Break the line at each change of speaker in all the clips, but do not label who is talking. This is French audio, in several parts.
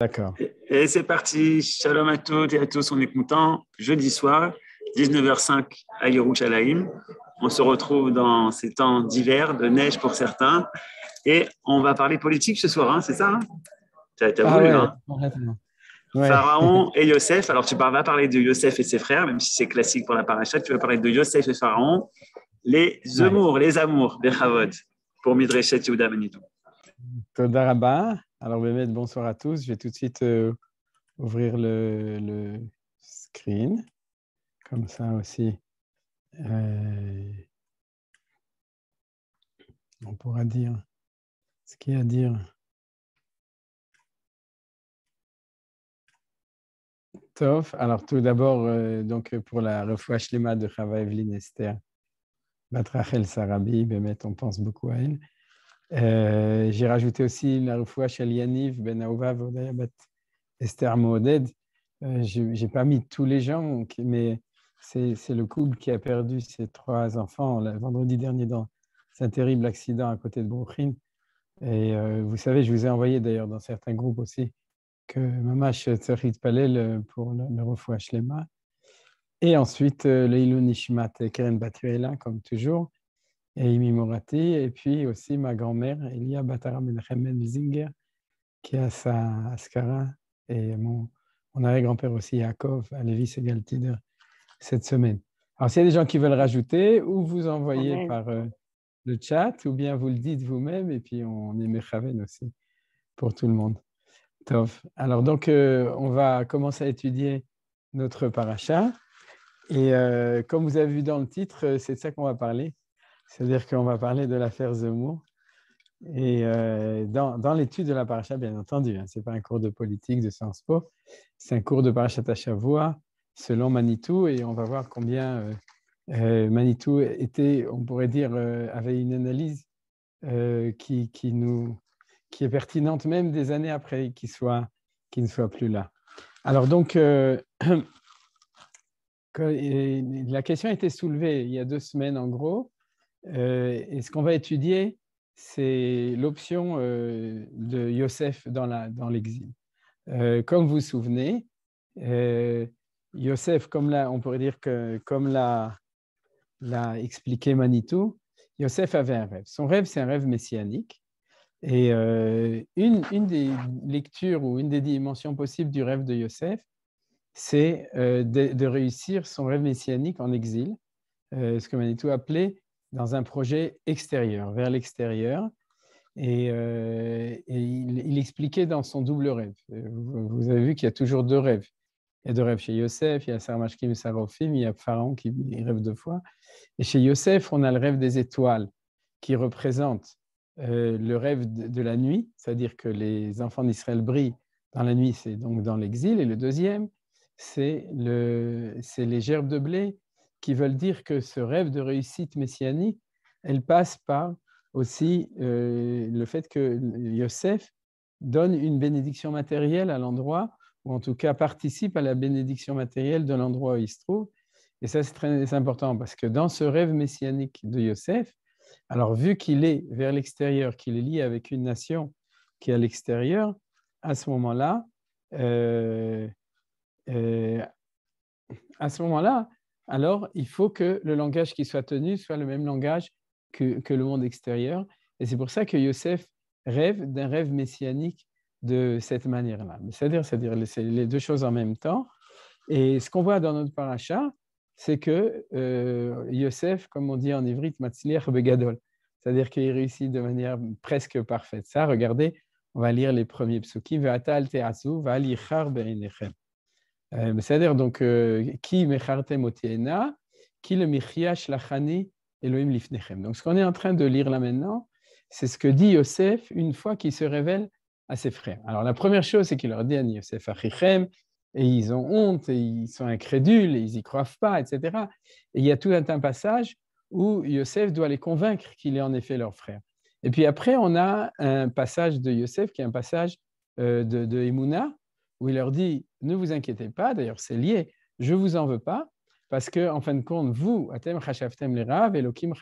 D'accord.
Et, c'est parti. Shalom à toutes et à tous. On est content. Jeudi soir, 19h05 à Yerushalayim. On se retrouve dans ces temps d'hiver, de neige pour certains. Et on va parler politique ce soir, hein, c'est ça hein? Tu as, ah voulu, hein? Pharaon et Yosef. Alors, tu vas parler de Yosef et ses frères, même si c'est classique pour la paracha. Tu vas parler de Yosef et Pharaon, les amours, les amours, des Chavod, pour Midreshet Yehuda Manitou.
Toda alors, Mehmet, bonsoir à tous. Je vais tout de suite euh, ouvrir le, screen. Comme ça aussi, euh, on pourra dire ce qu'il y a à dire. Tof. Alors, tout d'abord, euh, donc pour la refouach lema de Chava Evelyn Esther, Batrachel Sarabi, Mehmet, on pense beaucoup à elle. Euh, j'ai rajouté aussi la refoua chez Yaniv, Ben Aouva, Esther Mooded. Euh, je n'ai pas mis tous les gens, mais c'est le couple qui a perdu ses trois enfants le vendredi dernier dans un terrible accident à côté de Brooklyn. Et euh, vous savez, je vous ai envoyé d'ailleurs dans certains groupes aussi que Mamash Tzerit Palel pour le, le refoua. Et ensuite, le Ilou Nishmat Keren Batuela, comme toujours et Imi Morati, et puis aussi ma grand-mère, Elia Batara Menachem Zinger, qui a sa Askara, et mon, mon arrière-grand-père aussi, Yaakov, à Lévis Tider, cette semaine. Alors, s'il y a des gens qui veulent rajouter, ou vous envoyez par euh, le chat, ou bien vous le dites vous-même, et puis on est Mechaven aussi pour tout le monde. Tov. Alors, donc, euh, on va commencer à étudier notre paracha. Et euh, comme vous avez vu dans le titre, c'est de ça qu'on va parler. C'est-à-dire qu'on va parler de l'affaire Zemmour. Et euh, dans, l'étude de la paracha, bien entendu, hein, ce n'est pas un cours de politique de Sciences Po, c'est un cours de parachat Shavua selon Manitou, et on va voir combien euh, euh, Manitou était, on pourrait dire, avait une analyse qui, qui, nous, qui est pertinente même des années après qu'il soit, ne soit plus là. Alors donc, la question a été soulevée il y a deux semaines en gros, euh, et ce qu'on va étudier, c'est l'option euh, de Yosef dans l'exil. Euh, comme vous vous souvenez, Yosef, comme là, on pourrait dire que comme l'a expliqué Manitou, Yosef avait un rêve. Son rêve, c'est un rêve messianique. Et une, une, des lectures ou une des dimensions possibles du rêve de Yosef, c'est de, de, réussir son rêve messianique en exil, ce que Manitou appelait dans un projet extérieur, vers l'extérieur. Et, euh, il, expliquait dans son double rêve. Vous, avez vu qu'il y a toujours deux rêves. Il y a deux rêves chez Yosef, il y a Sarmashkim et Sarofim, il y a Pharaon qui rêve deux fois. Et chez Yosef, on a le rêve des étoiles qui représente euh, le rêve de, la nuit, c'est-à-dire que les enfants d'Israël brillent dans la nuit, c'est donc dans l'exil. Et le deuxième, c'est le, les gerbes de blé qui veulent dire que ce rêve de réussite messianique, elle passe par aussi euh, le fait que Yosef donne une bénédiction matérielle à l'endroit, ou en tout cas participe à la bénédiction matérielle de l'endroit où il se trouve. Et ça, c'est très important parce que dans ce rêve messianique de Yosef, alors vu qu'il est vers l'extérieur, qu'il est lié avec une nation qui est à l'extérieur, à ce moment-là, euh, euh, à ce moment-là, alors il faut que le langage qui soit tenu soit le même langage que, le monde extérieur. Et c'est pour ça que Yosef rêve d'un rêve messianique de cette manière-là. C'est-à-dire, c'est-à-dire les deux choses en même temps. Et ce qu'on voit dans notre paracha, c'est que euh, Yosef, comme on dit en ivrite, matzliach begadol, c'est-à-dire qu'il réussit de manière presque parfaite. Ça, regardez, on va lire les premiers psukim. Ve'atal te'asu, va'alichar be'inechem. Euh, c'est-à-dire donc euh, qui mechartem otiena, qui le michiash lachani Elohim lifnechem. Donc ce qu'on est en train de lire là maintenant, c'est ce que dit Yosef une fois qu'il se révèle à ses frères. Alors la première chose, c'est qu'il leur dit à Yosef achichem, et ils ont honte, et ils sont incrédules, et ils n'y croient pas, etc. Et il y a tout un, passage où Yosef doit les convaincre qu'il est en effet leur frère. Et puis après, on a un passage de Yosef qui est un passage euh, de, de où il leur dit Ne vous inquiétez pas, d'ailleurs c'est lié, je ne vous en veux pas, parce que en fin de compte, vous, Atem Elohim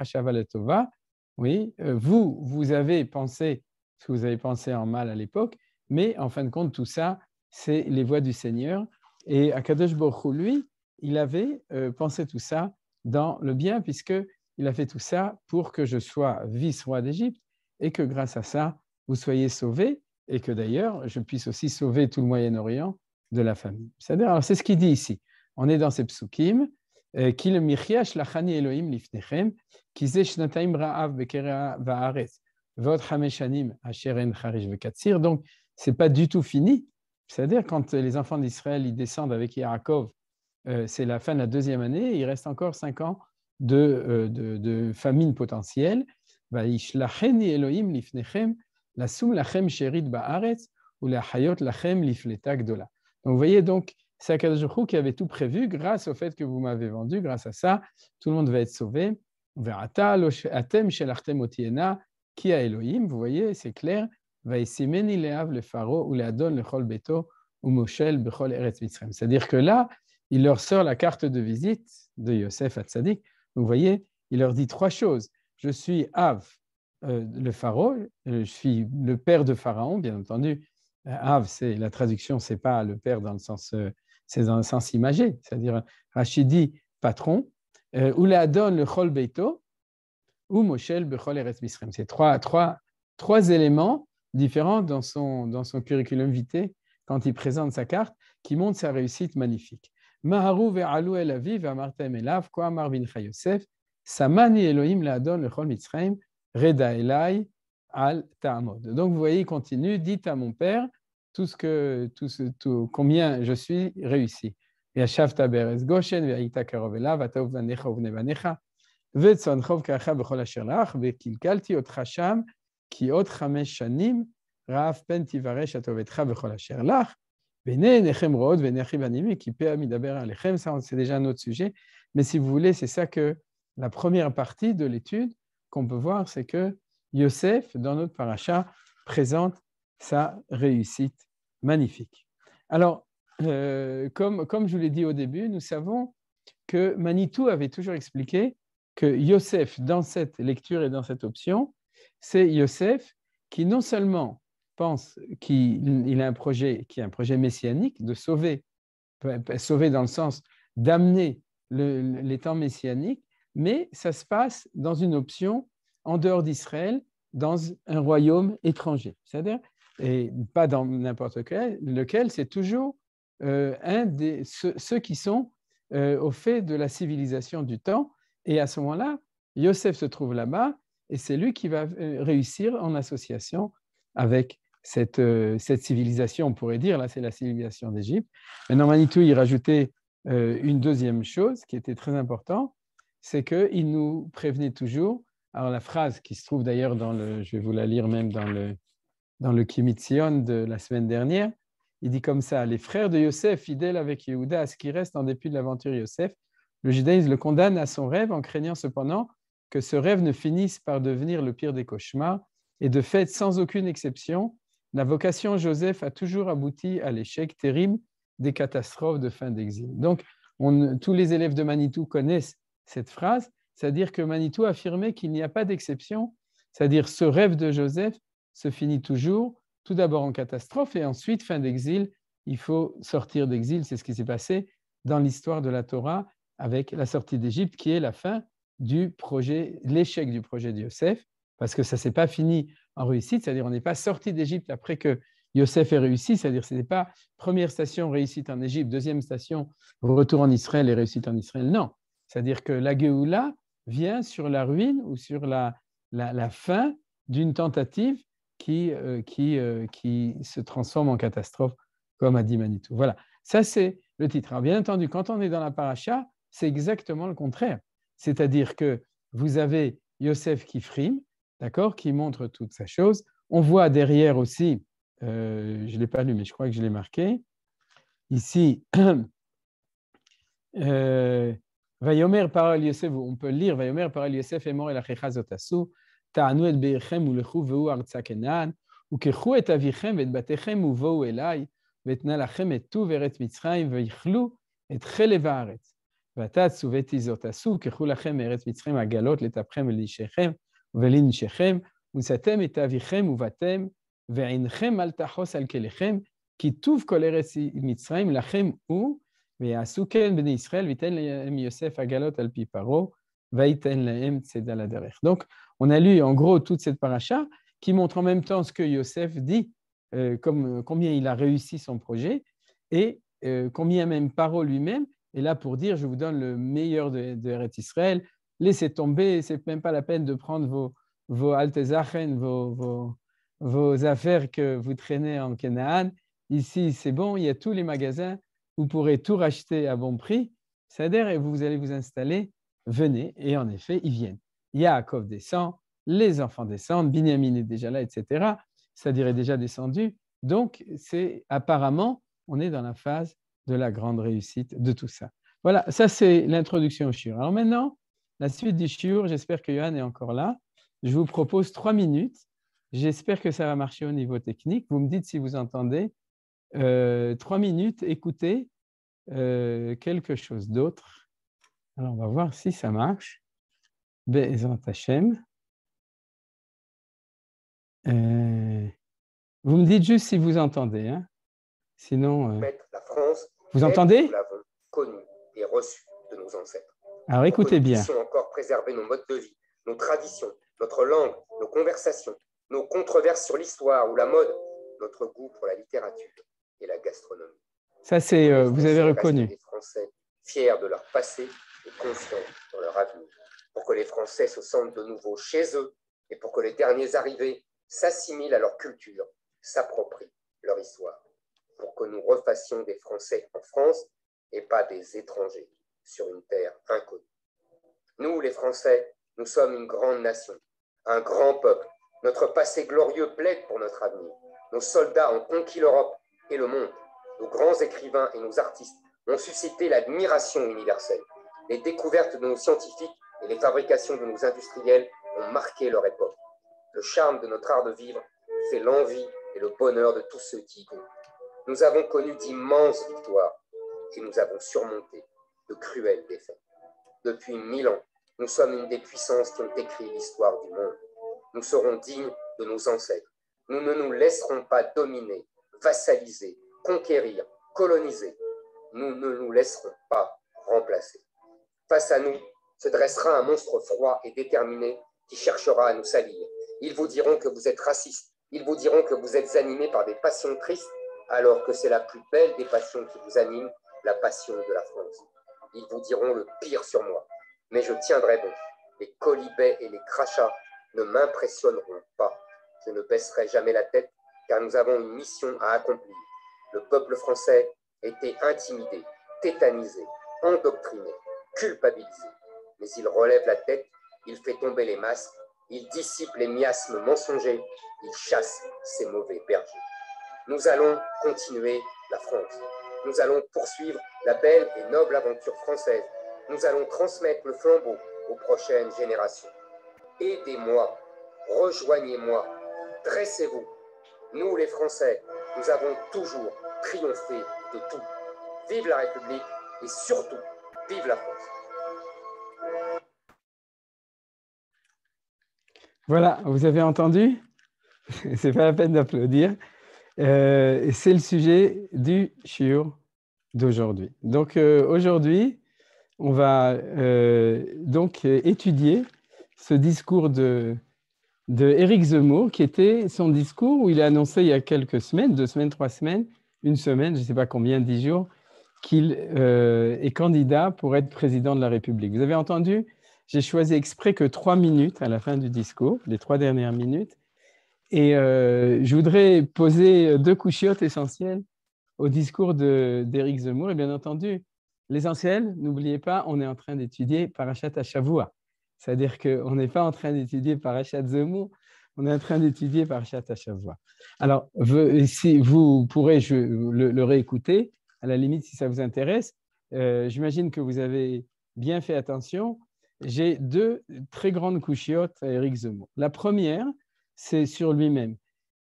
oui, euh, vous, vous avez pensé ce que vous avez pensé en mal à l'époque, mais en fin de compte, tout ça, c'est les voies du Seigneur. Et Akadosh Baruch lui, il avait euh, pensé tout ça dans le bien, puisqu'il a fait tout ça pour que je sois vice-roi d'Égypte et que grâce à ça, vous soyez sauvés et que d'ailleurs, je puisse aussi sauver tout le Moyen-Orient de la famine. C'est-à-dire, c'est ce qu'il dit ici. On est dans ces psukim, euh, qu'il lachani Elohim lifnechem, ra'av va'aretz, votre hameshanim asheren charish vekatsir. Donc, c'est pas du tout fini. C'est-à-dire, quand les enfants d'Israël ils descendent avec Yaakov, euh, c'est la fin de la deuxième année, il reste encore cinq ans de, euh, de, de famine potentielle. Elohim lifnechem, la sum lachem sherit ba'aretz, ou la hayot lachem lifleta gdola. Donc, vous voyez, donc, c'est Akadosh qui avait tout prévu grâce au fait que vous m'avez vendu. Grâce à ça, tout le monde va être sauvé. Atem shelachtem otiena, qui a Elohim, vous voyez, c'est clair. Vaïsimeni leav le pharaon ou le adon le chol beto ou moshel bechol eretz mitzrem. C'est-à-dire que là, il leur sort la carte de visite de Yosef Hatzadik. Vous voyez, il leur dit trois choses. Je suis Av, le pharaon, je suis le père de Pharaon, bien entendu. Av, c'est la traduction, c'est pas le père dans le sens euh, c'est dans le sens imagé, c'est-à-dire Rachidi, patron, euh, ou Adon, le Chol Beito, ou Moshel, Bechol Eretz Misrem. C'est trois, trois, trois éléments différents dans son, dans son curriculum vitae quand il présente sa carte qui montrent sa réussite magnifique. Maharu ve'alu el aviv ve'amartem elav ko amar vincha Yosef samani Elohim la'adon lechol Mitzrayim reda elai al ta'amod. Donc vous voyez, il continue, dites à mon père tout ce que, tout ce, tout, combien je suis réussi. וישבת בארץ גושן, והיית קרוב אליו, אתה ובניך ובני בניך, וצאנך ובקרך בכל אשר לך, וקלקלתי אותך שם, כי עוד חמש שנים רעב פן תברש את עובדך בכל אשר לך, ועיני עיניכם רואות ועיני אחי ואנימי, כי פה מדבר עליכם, ça c'est déjà un autre sujet, mais si vous voulez, c'est ça que la première partie de l'étude qu'on peut voir, c'est que Yosef, dans notre paracha, présente sa réussite magnifique. Alors, euh, comme, comme je vous l'ai dit au début, nous savons que Manitou avait toujours expliqué que Yosef, dans cette lecture et dans cette option, c'est Yosef qui non seulement pense qu'il a un projet qui est un projet messianique de sauver, sauver dans le sens d'amener les temps messianiques, mais ça se passe dans une option en dehors d'Israël, dans un royaume étranger. C'est-à-dire, et pas dans n'importe quel, lequel, c'est toujours euh, un des, ceux, qui sont euh, au fait de la civilisation du temps. Et à ce moment-là, Yosef se trouve là-bas et c'est lui qui va euh, réussir en association avec cette, cette civilisation, on pourrait dire, là c'est la civilisation d'Égypte. Maintenant, Manitou, il rajoutait une deuxième chose qui était très importante, c'est qu'il nous prévenait toujours, alors la phrase qui se trouve d'ailleurs dans le, je vais vous la lire même dans le, dans le Kimitzion de la semaine dernière, il dit comme ça Les frères de Yosef, fidèles avec Yehuda à ce qui reste en dépit de l'aventure Yosef, le judaïsme le condamne à son rêve en craignant cependant que ce rêve ne finisse par devenir le pire des cauchemars. Et de fait, sans aucune exception, la vocation Joseph a toujours abouti à l'échec terrible des catastrophes de fin d'exil. Donc, tous les élèves de Manitou connaissent cette phrase, c'est-à-dire que Manitou affirmait qu'il n'y a pas d'exception, c'est-à-dire ce rêve de Joseph se finit toujours, tout d'abord en catastrophe et ensuite fin d'exil. Il faut sortir d'exil, c'est ce qui s'est passé dans l'histoire de la Torah avec la sortie d'Égypte, qui est la fin du projet, l'échec du projet de Yosef, parce que ça ne s'est pas fini en réussite, c'est-à-dire on n'est pas sorti d'Égypte après que Yosef ait réussi, c'est-à-dire ce n'est pas première station réussite en Égypte, deuxième station retour en Israël et réussite en Israël, non. C'est-à-dire que la Géoula vient sur la ruine ou sur la, la, fin d'une tentative qui, euh, qui, euh, qui se transforme en catastrophe, comme a dit Manitou. Voilà, ça c'est le titre. Alors, bien entendu, quand on est dans la paracha, c'est exactement le contraire. C'est-à-dire que vous avez Yosef qui frime, d'accord, qui montre toute sa chose. On voit derrière aussi, euh, je ne l'ai pas lu, mais je crois que je l'ai marqué, ici, Vayomer parole Yosef, on peut lire Vayomer parole Yosef est mort et la zotasu, טענו את באריכם ולכו והוא ארצה כנען, וקחו את אביכם ואת בתיכם ובואו אליי, ואתנה לכם את טוב ארץ מצרים, ויאכלו את חלב הארץ. ועתה צוויתי זאת עשו, קחו לכם מארץ מצרים עגלות לטפכם ולנשיכם ולנשיכם, ונשאתם את אביכם ובאתם Ve'inchem al tachos al kelechem, ki tuv kol eretz Mitzrayim lachem u, ve'asuken b'nei Israël, v'iten lehem Yosef agalot al pi paro, v'iten lehem tzedal aderech. Donc, on a lu en gros toute cette paracha qui montre en même temps ce que Yosef dit, euh, comme, combien il a réussi son projet, et euh, combien même Paro lui-même est là pour dire, je vous donne le meilleur de, de Israël, laissez tomber, c'est même pas la peine de prendre vos, vos altezachen, vos, vos, affaires que vous traînez en Canaan. Ici, c'est bon, il y a tous les magasins, vous pourrez tout racheter à bon prix. C'est-à-dire, et vous allez vous installer, venez. Et en effet, ils viennent. Yaakov descend, les enfants descendent, Binyamin est déjà là, etc. C'est-à-dire est déjà descendu. Donc, c'est apparemment, on est dans la phase de la grande réussite de tout ça. Voilà, ça c'est l'introduction au shiur. Alors maintenant, la suite du shiur, j'espère que Johan est encore là. Je vous propose trois minutes. J'espère que ça va marcher au niveau technique. Vous me dites si vous entendez. Euh, trois minutes, écoutez euh, quelque chose d'autre. Alors, on va voir si ça marche. Bezant Hachem. Euh, vous me dites juste si vous entendez. Hein. Sinon.
Euh, la France,
vous entendez?
Nous l'avons connu et reçu de nos ancêtres.
Alors écoutez bien.
Nous encore préserver nos modes de vie, nos traditions, notre langue, nos conversations, nos controverses sur l'histoire ou la mode, notre goût pour la littérature et la gastronomie.
Ça, c'est, euh, vous avez reconnu.
Les Français fiers de leur passé et confiants dans leur avenir. Pour que les Français se sentent de nouveau chez eux et pour que les derniers arrivés s'assimilent à leur culture, s'approprient leur histoire. Pour que nous refassions des Français en France et pas des étrangers sur une terre inconnue. Nous, les Français, nous sommes une grande nation, un grand peuple. Notre passé glorieux plaide pour notre avenir. Nos soldats ont conquis l'Europe et le monde. Nos grands écrivains et nos artistes ont suscité l'admiration universelle. Les découvertes de nos scientifiques et les fabrications de nos industriels ont marqué leur époque. Le charme de notre art de vivre fait l'envie et le bonheur de tous ceux qui y goûtent. Nous avons connu d'immenses victoires et nous avons surmonté de cruelles défaites. Depuis mille ans, nous sommes une des puissances qui ont écrit l'histoire du monde. Nous serons dignes de nos ancêtres. Nous ne nous laisserons pas dominer, vassaliser, conquérir, coloniser. Nous ne nous laisserons pas remplacer. Face à nous se dressera un monstre froid et déterminé qui cherchera à nous salir. Ils vous diront que vous êtes raciste. Ils vous diront que vous êtes animé par des passions tristes, alors que c'est la plus belle des passions qui vous anime, la passion de la France. Ils vous diront le pire sur moi, mais je tiendrai bon. Les colibets et les crachats ne m'impressionneront pas. Je ne baisserai jamais la tête, car nous avons une mission à accomplir. Le peuple français était intimidé, tétanisé, endoctriné, culpabilisé. Mais il relève la tête, il fait tomber les masques, il dissipe les miasmes mensongers, il chasse ces mauvais bergers. Nous allons continuer la France. Nous allons poursuivre la belle et noble aventure française nous allons transmettre le flambeau aux prochaines générations. Aidez-moi, rejoignez-moi, dressez-vous. Nous, les Français, nous avons toujours triomphé de tout. Vive la République et surtout, vive la France.
Voilà, vous avez entendu? C'est pas la peine d'applaudir. Euh, c'est le sujet du shiur d'aujourd'hui. Donc euh, aujourd'hui, on va euh, donc étudier ce discours de, de Éric Zemmour, qui était son discours où il a annoncé il y a quelques semaines, deux semaines, trois semaines, une semaine, je ne sais pas combien, dix jours, qu'il euh, est candidat pour être président de la République. Vous avez entendu? J'ai choisi exprès que trois minutes à la fin du discours, les trois dernières minutes. Et euh, je voudrais poser deux couchiottes essentielles au discours d'Éric Zemmour. Et bien entendu, L'essentiel, n'oubliez pas, on est en train d'étudier Parashat Shavua. C'est-à-dire qu'on n'est pas en train d'étudier Parashat Zemmour, on est en train d'étudier Parashat Shavua. Alors, si vous pourrez je, le, réécouter, à la limite, si ça vous intéresse, euh, j'imagine que vous avez bien fait attention. J'ai deux très grandes couchiottes à Eric Zemmour. La première, c'est sur lui-même.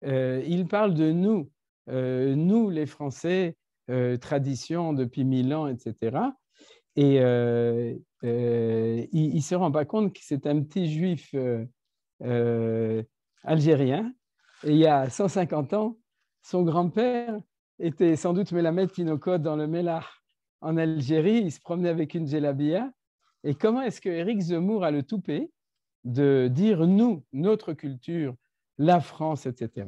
Euh, il parle de nous, euh, nous les Français, euh, tradition depuis mille ans, etc. Et euh, euh, il ne se rend pas compte que c'est un petit juif algérien Et il y a 150 ans, son grand-père était sans doute Melamed Pinocot dans le Mellah en Algérie. Il se promenait avec une djellabia. Et comment est-ce que Éric Zemmour a le toupet de dire nous, notre culture, la France, etc.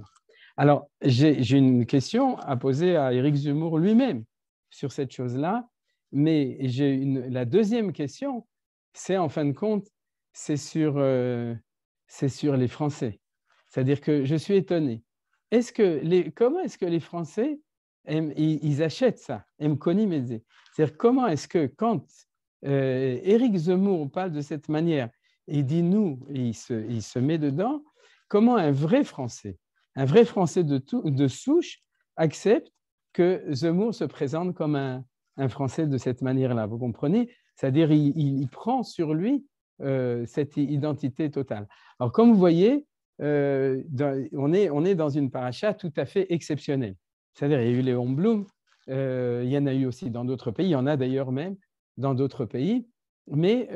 Alors, j'ai une question à poser à Éric Zemmour lui-même sur cette chose-là, mais j'ai la deuxième question, c'est en fin de compte, c'est sur, euh, sur les Français. C'est-à-dire que je suis étonné. Comment est-ce que les Français ils, achètent ça C'est-à-dire comment est-ce que quand euh, Éric Zemmour parle de cette manière, il dit nous, et il se, il se met dedans, comment un vrai Français, un vrai Français de, de souche accepte que Zemmour se présente comme un, un Français de cette manière-là. Vous comprenez? C'est-à-dire il, prend sur lui euh, cette identité totale. Alors comme vous voyez, euh, on, est, on est dans une paracha tout à fait exceptionnelle. C'est-à-dire, il y a eu Léon Blum, euh, il y en a eu aussi dans d'autres pays, il y en a d'ailleurs même dans d'autres pays, mais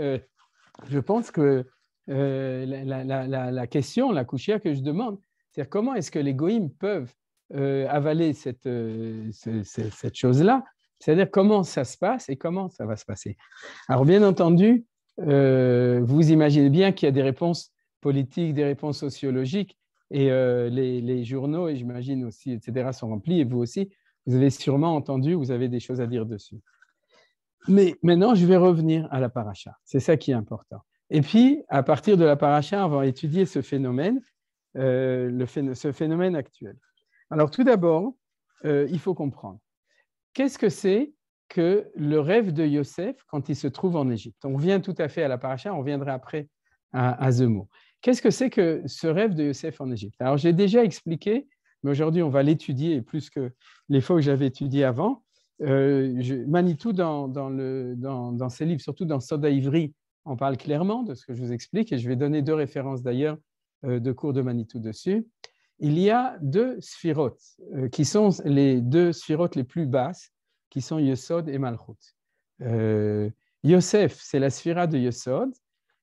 je pense que la, question, la couchia que je demande, c'est comment est-ce que les goïms peuvent avaler cette chose-là, c'est-à-dire comment ça se passe et comment ça va se passer. Alors, bien entendu, vous imaginez bien qu'il y a des réponses politiques, des réponses sociologiques, et euh, les, journaux, et j'imagine aussi, etc., sont remplis, et vous aussi, vous avez sûrement entendu, vous avez des choses à dire dessus. Mais maintenant, je vais revenir à la paracha. C'est ça qui est important. Et puis, à partir de la paracha, on va étudier ce phénomène, euh, ce phénomène actuel. Alors, tout d'abord, euh, il faut comprendre. Qu'est-ce que c'est que le rêve de Yosef quand il se trouve en Égypte? On revient tout à fait à la paracha, on reviendra après à, à Zemo. Qu'est-ce que c'est que ce rêve de Yosef en Égypte? Alors, j'ai déjà expliqué, mais aujourd'hui, on va l'étudier plus que les fois que j'avais étudié avant. Euh, Manitou, dans, dans, ses livres, surtout dans Soda Ivry, on parle clairement de ce que je vous explique, et je vais donner deux références d'ailleurs euh, de cours de Manitou dessus. Il y a deux sphirotes, euh, qui sont les deux sphirotes les plus basses, qui sont Yosod et Malchut. Yosef, c'est la sphira de Yosod,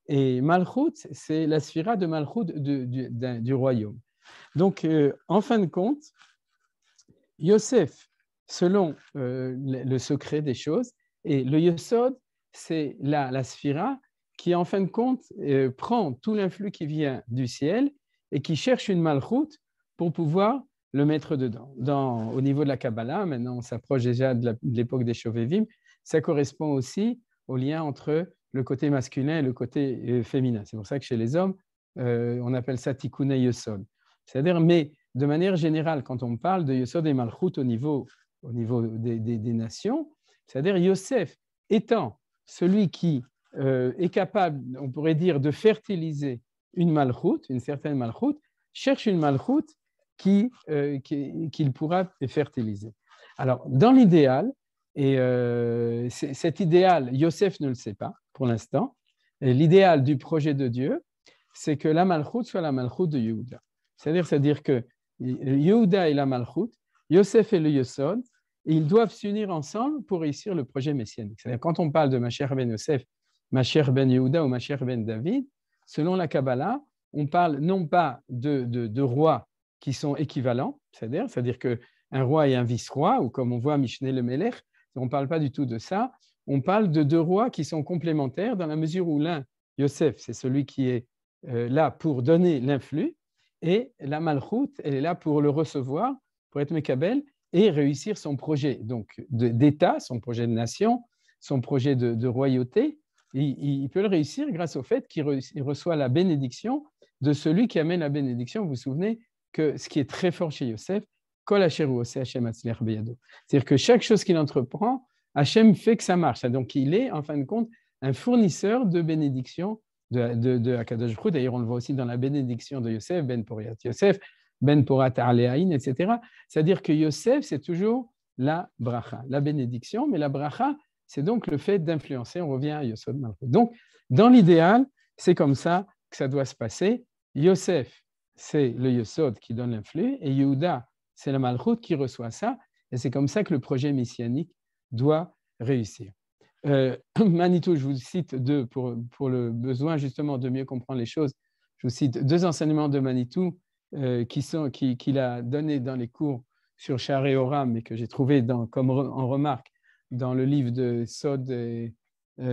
et Malchut, c'est la sphira de Malchut du, royaume. Donc, euh, en fin de compte, Yosef, selon euh, le, secret des choses, et le Yosod, c'est la, la sphira qui, en fin de compte, euh, prend tout l'influx qui vient du ciel et qui cherche une Malchut pour pouvoir le mettre dedans. Dans, au niveau de la Kabbalah, maintenant on s'approche déjà de l'époque des Shovévim, ça correspond aussi au lien entre le côté masculin et le côté euh, féminin. C'est pour ça que chez les hommes, euh, on appelle ça tikkun yosod. C'est-à-dire, mais de manière générale, quand on parle de yosod et malchut au niveau, au niveau des, nations, c'est-à-dire Yosef étant celui qui euh, est capable, on pourrait dire, de fertiliser une malchut, une certaine malchut, cherche une malchut qu'il qui, qu'il pourra fertiliser. Alors, dans l'idéal, et cet idéal, Yosef ne le sait pas, pour l'instant. L'idéal du projet de Dieu, c'est que la Malchut soit la Malchut de Yehuda. C'est-à-dire, que Yehuda et la Malchut, Yosef et le Yosod, ils doivent s'unir ensemble pour réussir le projet messianique. C'est-à-dire, quand on parle de Mashiach ben Yosef, Mashiach ben Yehuda ou Mashiach ben David, selon la Kabbalah, on parle non pas de, de, rois qui sont équivalents, c'est-à-dire, c'est-à-dire qu'un roi et un vice-roi, ou comme on voit Mishneh le Melech, on ne parle pas du tout de ça, on parle de deux rois qui sont complémentaires dans la mesure où l'un, Yosef, c'est celui qui est euh, là pour donner l'influx, et la Malchut, elle est là pour le recevoir, pour être Mekabel, et réussir son projet donc d'État, son projet de nation, son projet de, royauté. Il, peut le réussir grâce au fait qu'il reçoit la bénédiction de celui qui amène la bénédiction. Vous vous souvenez que ce qui est très fort chez Yosef, c'est-à-dire que chaque chose qu'il entreprend, Hachem fait que ça marche. Donc, il est, en fin de compte, un fournisseur de bénédiction de, de, de Akadosh D'ailleurs, on le voit aussi dans la bénédiction de Yosef, Ben Poriat Yosef, Ben Porat Aleaïn, etc. C'est-à-dire que Yosef, c'est toujours la bracha, la bénédiction, mais la bracha, c'est donc le fait d'influencer. On revient à Yosef Donc, dans l'idéal, c'est comme ça que ça doit se passer. Yosef, c'est le Yosod qui donne l'influx, et Yehuda, c'est la Malchut qui reçoit ça, et c'est comme ça que le projet messianique doit réussir. Euh, Manitou, je vous cite deux, pour, pour, le besoin justement de mieux comprendre les choses, je vous cite deux enseignements de Manitou euh, qu'il a donné dans les cours sur Share Oram, mais que j'ai trouvé comme en remarque dans le livre de Sod, euh,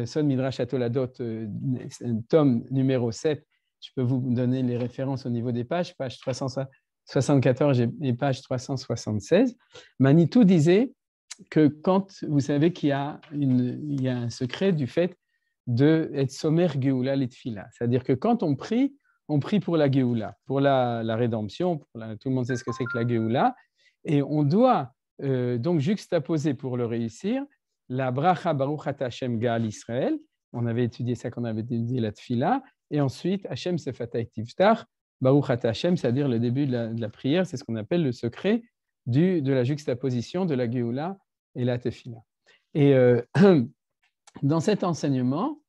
Sod Midrash Atoladot, euh, tome numéro 7. Je peux vous donner les références au niveau des pages, page 374 et page 376. Manitou disait que quand vous savez qu'il y, a un secret du fait de être sommer Geoula Litfila, c'est-à-dire que quand on prie, on prie pour la Geoula, pour la, rédemption, tout le monde sait ce que c'est que la Geoula, et on doit euh, donc juxtaposer pour le réussir la bracha Baruch Hashem Gaal Israël, on avait étudié ça quand on avait étudié la Tfila, et ensuite Hashem Sefatay Tivtar, Baruch Hashem, c'est-à-dire le début de la, prière, c'est ce qu'on appelle le secret du, de la juxtaposition de la Geoula et la Tefila. Et euh, dans cet enseignement,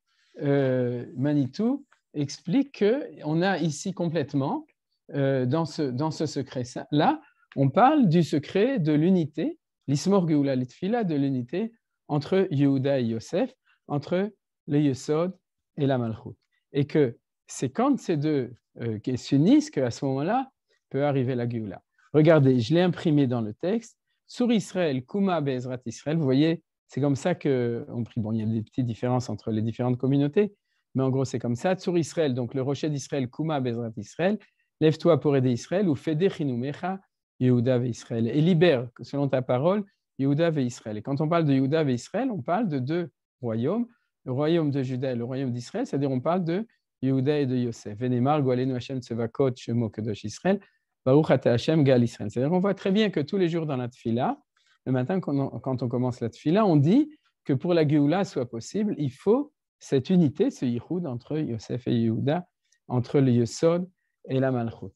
euh, Manitou explique qu'on a ici complètement, euh, dans ce, dans ce secret-là, on parle du secret de l'unité, l'ismor geoula litfila, de l'unité entre Yehuda et Yosef, entre le Yesod et la Malchut. Et que c'est quand ces deux euh, s'unissent qu'à ce moment-là peut arriver la Géoula. Regardez, je l'ai imprimé dans le texte. Sur Israël, Kuma Bezrat Israël, vous voyez, c'est comme ça qu'on prie. Bon, il y a des petites différences entre les différentes communautés, mais en gros, c'est comme ça. Sur Israël, donc le rocher d'Israël, Kuma Bezrat Israël, lève-toi pour aider Israël, ou Fede Chinumecha, Yehuda ve Israël, et libère, selon ta parole, Yehuda ve Israël. Et quand on parle de Yehuda ve Israël, on parle de deux royaumes, le royaume de Juda et le royaume d'Israël, c'est-à-dire on parle de Yehuda et de Yosef. Venemar, Goalenu Hashem Tsevakot, Shemo Kedosh Israël, Baruch Hashem Gal Israël. C'est-à-dire on voit très bien que tous les jours dans la tfila, le matin quand on, commence la tfila, on dit que pour la Géoula soit possible, il faut cette unité, ce yichud entre Yosef et Yehuda, entre le Yesod et la Malchut.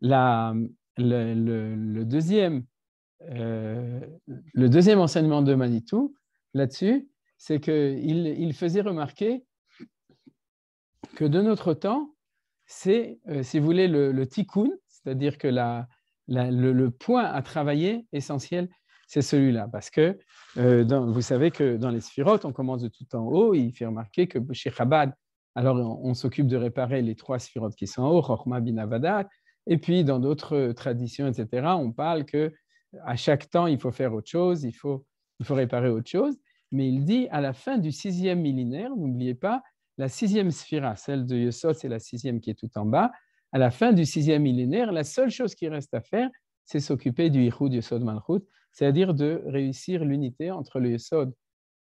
La, le, deuxième, euh, le deuxième enseignement de Manitou là-dessus, c'est qu'il il faisait remarquer que de notre temps, c'est, euh, si vous voulez, le, tikkun, c'est-à-dire que le, point à travailler essentiel, c'est celui-là. Parce que euh, vous savez que dans les sphirotes, on commence de tout en haut. Il fait remarquer que chez Chabad, alors on, s'occupe de réparer les trois sphirotes qui sont en haut, Chochma, Binavadat. Et puis dans d'autres traditions, etc., on parle que à chaque temps, il faut faire autre chose, il faut réparer autre chose. Mais il dit à la fin du sixième millénaire, n'oubliez pas, la sixième sphira, celle de Yesod, c'est la sixième qui est tout en bas. À la fin du sixième millénaire, la seule chose qui reste à faire, c'est s'occuper du Yichud Yesod Malchut, c'est-à-dire de réussir l'unité entre le Yesod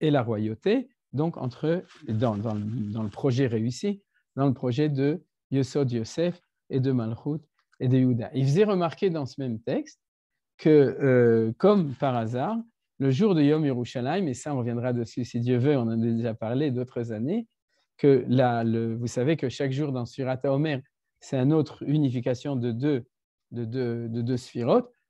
et la royauté, donc entre, dans, dans, le projet réussi, dans le projet de Yesod Yosef et de Malchut et de Yehuda. Il faisait remarquer dans ce même texte que, euh, comme par hasard, le jour de Yom Yerushalayim, et ça on reviendra dessus si Dieu veut, on en a déjà parlé d'autres années, que le, vous savez que chaque jour dans Surat Omer, c'est une autre unification de deux, de deux, de deux.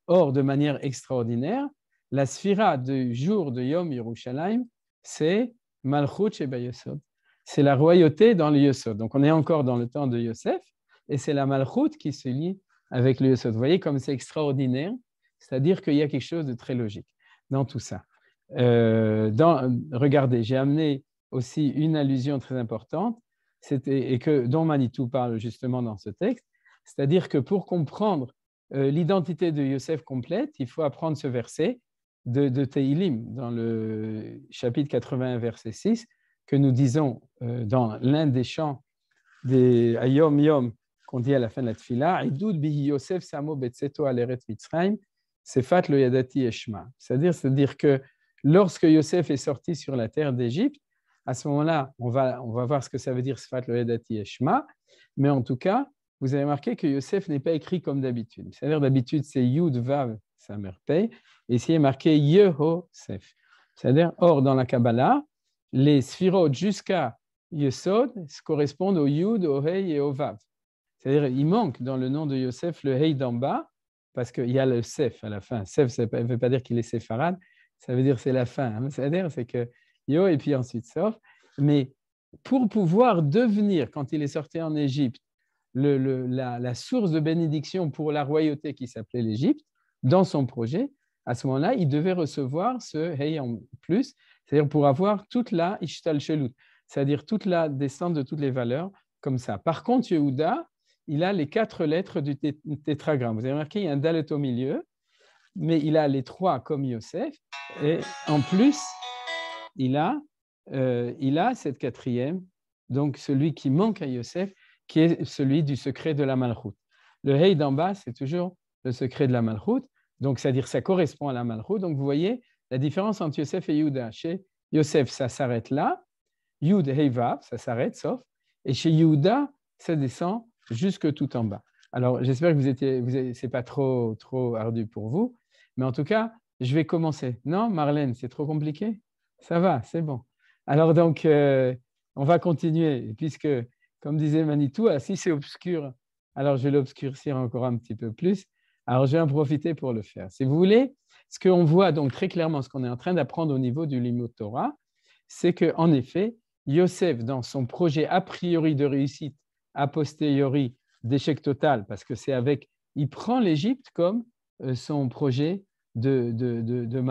Or, de manière extraordinaire, la sphira du jour de Yom Yerushalayim, c'est Malchut et Yosod. C'est la royauté dans le Yosod. Donc, on est encore dans le temps de Yosef, et c'est la Malchut qui se lie avec le Yosod. Vous voyez comme c'est extraordinaire, c'est-à-dire qu'il y a quelque chose de très logique dans tout ça. Euh, regardez, j'ai amené aussi une allusion très importante, et que, dont Manitou parle justement dans ce texte, c'est-à-dire que pour comprendre euh, l'identité de Yosef complète, il faut apprendre ce verset de, de Teilim dans le chapitre 81, verset 6, que nous disons euh, dans l'un des chants des Ayom Yom qu'on dit à la fin de la Tfila, bihi Yosef samo betseto aleret mitzrayim, sefat lo yadati eshma. C'est-à-dire, c'est-à-dire que lorsque Yosef est sorti sur la terre d'Égypte, à ce moment-là, on va, on va voir ce que ça veut dire Sfat Loedati et Shema. Mais en tout cas, vous avez remarqué que Yosef n'est pas écrit comme d'habitude. C'est-à-dire, d'habitude, c'est Yud Vav, sa mère paye. Et ici, il est marqué Yehosef. C'est-à-dire, or, dans la Kabbalah, les sphirot jusqu'à Yesod correspondent au Yud, au Hei et au Vav. C'est-à-dire, il manque dans le nom de Yosef le Hei d'en bas, parce qu'il y a le Sef à la fin. Sef, ça ne veut pas dire qu'il est séfarade, ça veut dire c'est la fin. Hein. C'est-à-dire, c'est que Yo, et puis ensuite sauf. Mais pour pouvoir devenir, quand il est sorti en Égypte, la, source de bénédiction pour la royauté qui s'appelait l'Égypte, dans son projet, à ce moment-là, il devait recevoir ce Hey en plus, c'est-à-dire pour avoir toute la Ishtal Shelut, c'est-à-dire toute la descente de toutes les valeurs comme ça. Par contre, Yehuda, il a les quatre lettres du tétragramme. Vous avez remarqué, il y a un dalet au milieu, mais il a les trois comme Yosef. Et en plus, il a, euh, il a cette quatrième, donc celui qui manque à Yosef, qui est celui du secret de la malchoute. Le hey d'en bas, c'est toujours le secret de la malchoute. Donc, c'est-à-dire ça correspond à la malchoute. Donc, vous voyez la différence entre Yosef et Yehuda. Chez Yosef, ça s'arrête là. Yud, hey, vav, ça s'arrête, sauf. Et chez Yehuda, ça descend jusque tout en bas. Alors, j'espère que vous étiez, c'est pas trop, trop ardu pour vous, mais en tout cas, je vais commencer. Non, Marlène, c'est trop compliqué? Ça va, c'est bon. Alors donc, euh, on va continuer, puisque, comme disait Manitou, ah, si c'est obscur, alors je vais l'obscurcir encore un petit peu plus. Alors, je vais en profiter pour le faire. Si vous voulez, ce qu'on voit donc très clairement, ce qu'on est en train d'apprendre au niveau du Limut Torah, c'est qu'en effet, Yosef, dans son projet a priori de réussite, a posteriori d'échec total, parce que c'est avec, il prend l'Égypte comme euh, son projet de, de, de,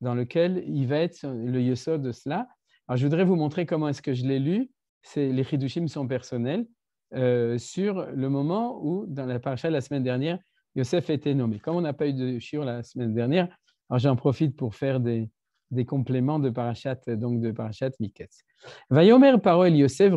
dans lequel il va être le Yosod de cela. Alors, je voudrais vous montrer comment est-ce que je l'ai lu. Les Chidushim sont personnels. Euh, sur le moment où, dans la paracha la semaine dernière, Yosef été nommé. Comme on n'a pas eu de shiur la semaine dernière, alors j'en profite pour faire des, des compléments de parachat, donc de parachat Miketz. Vayomer parol Yosef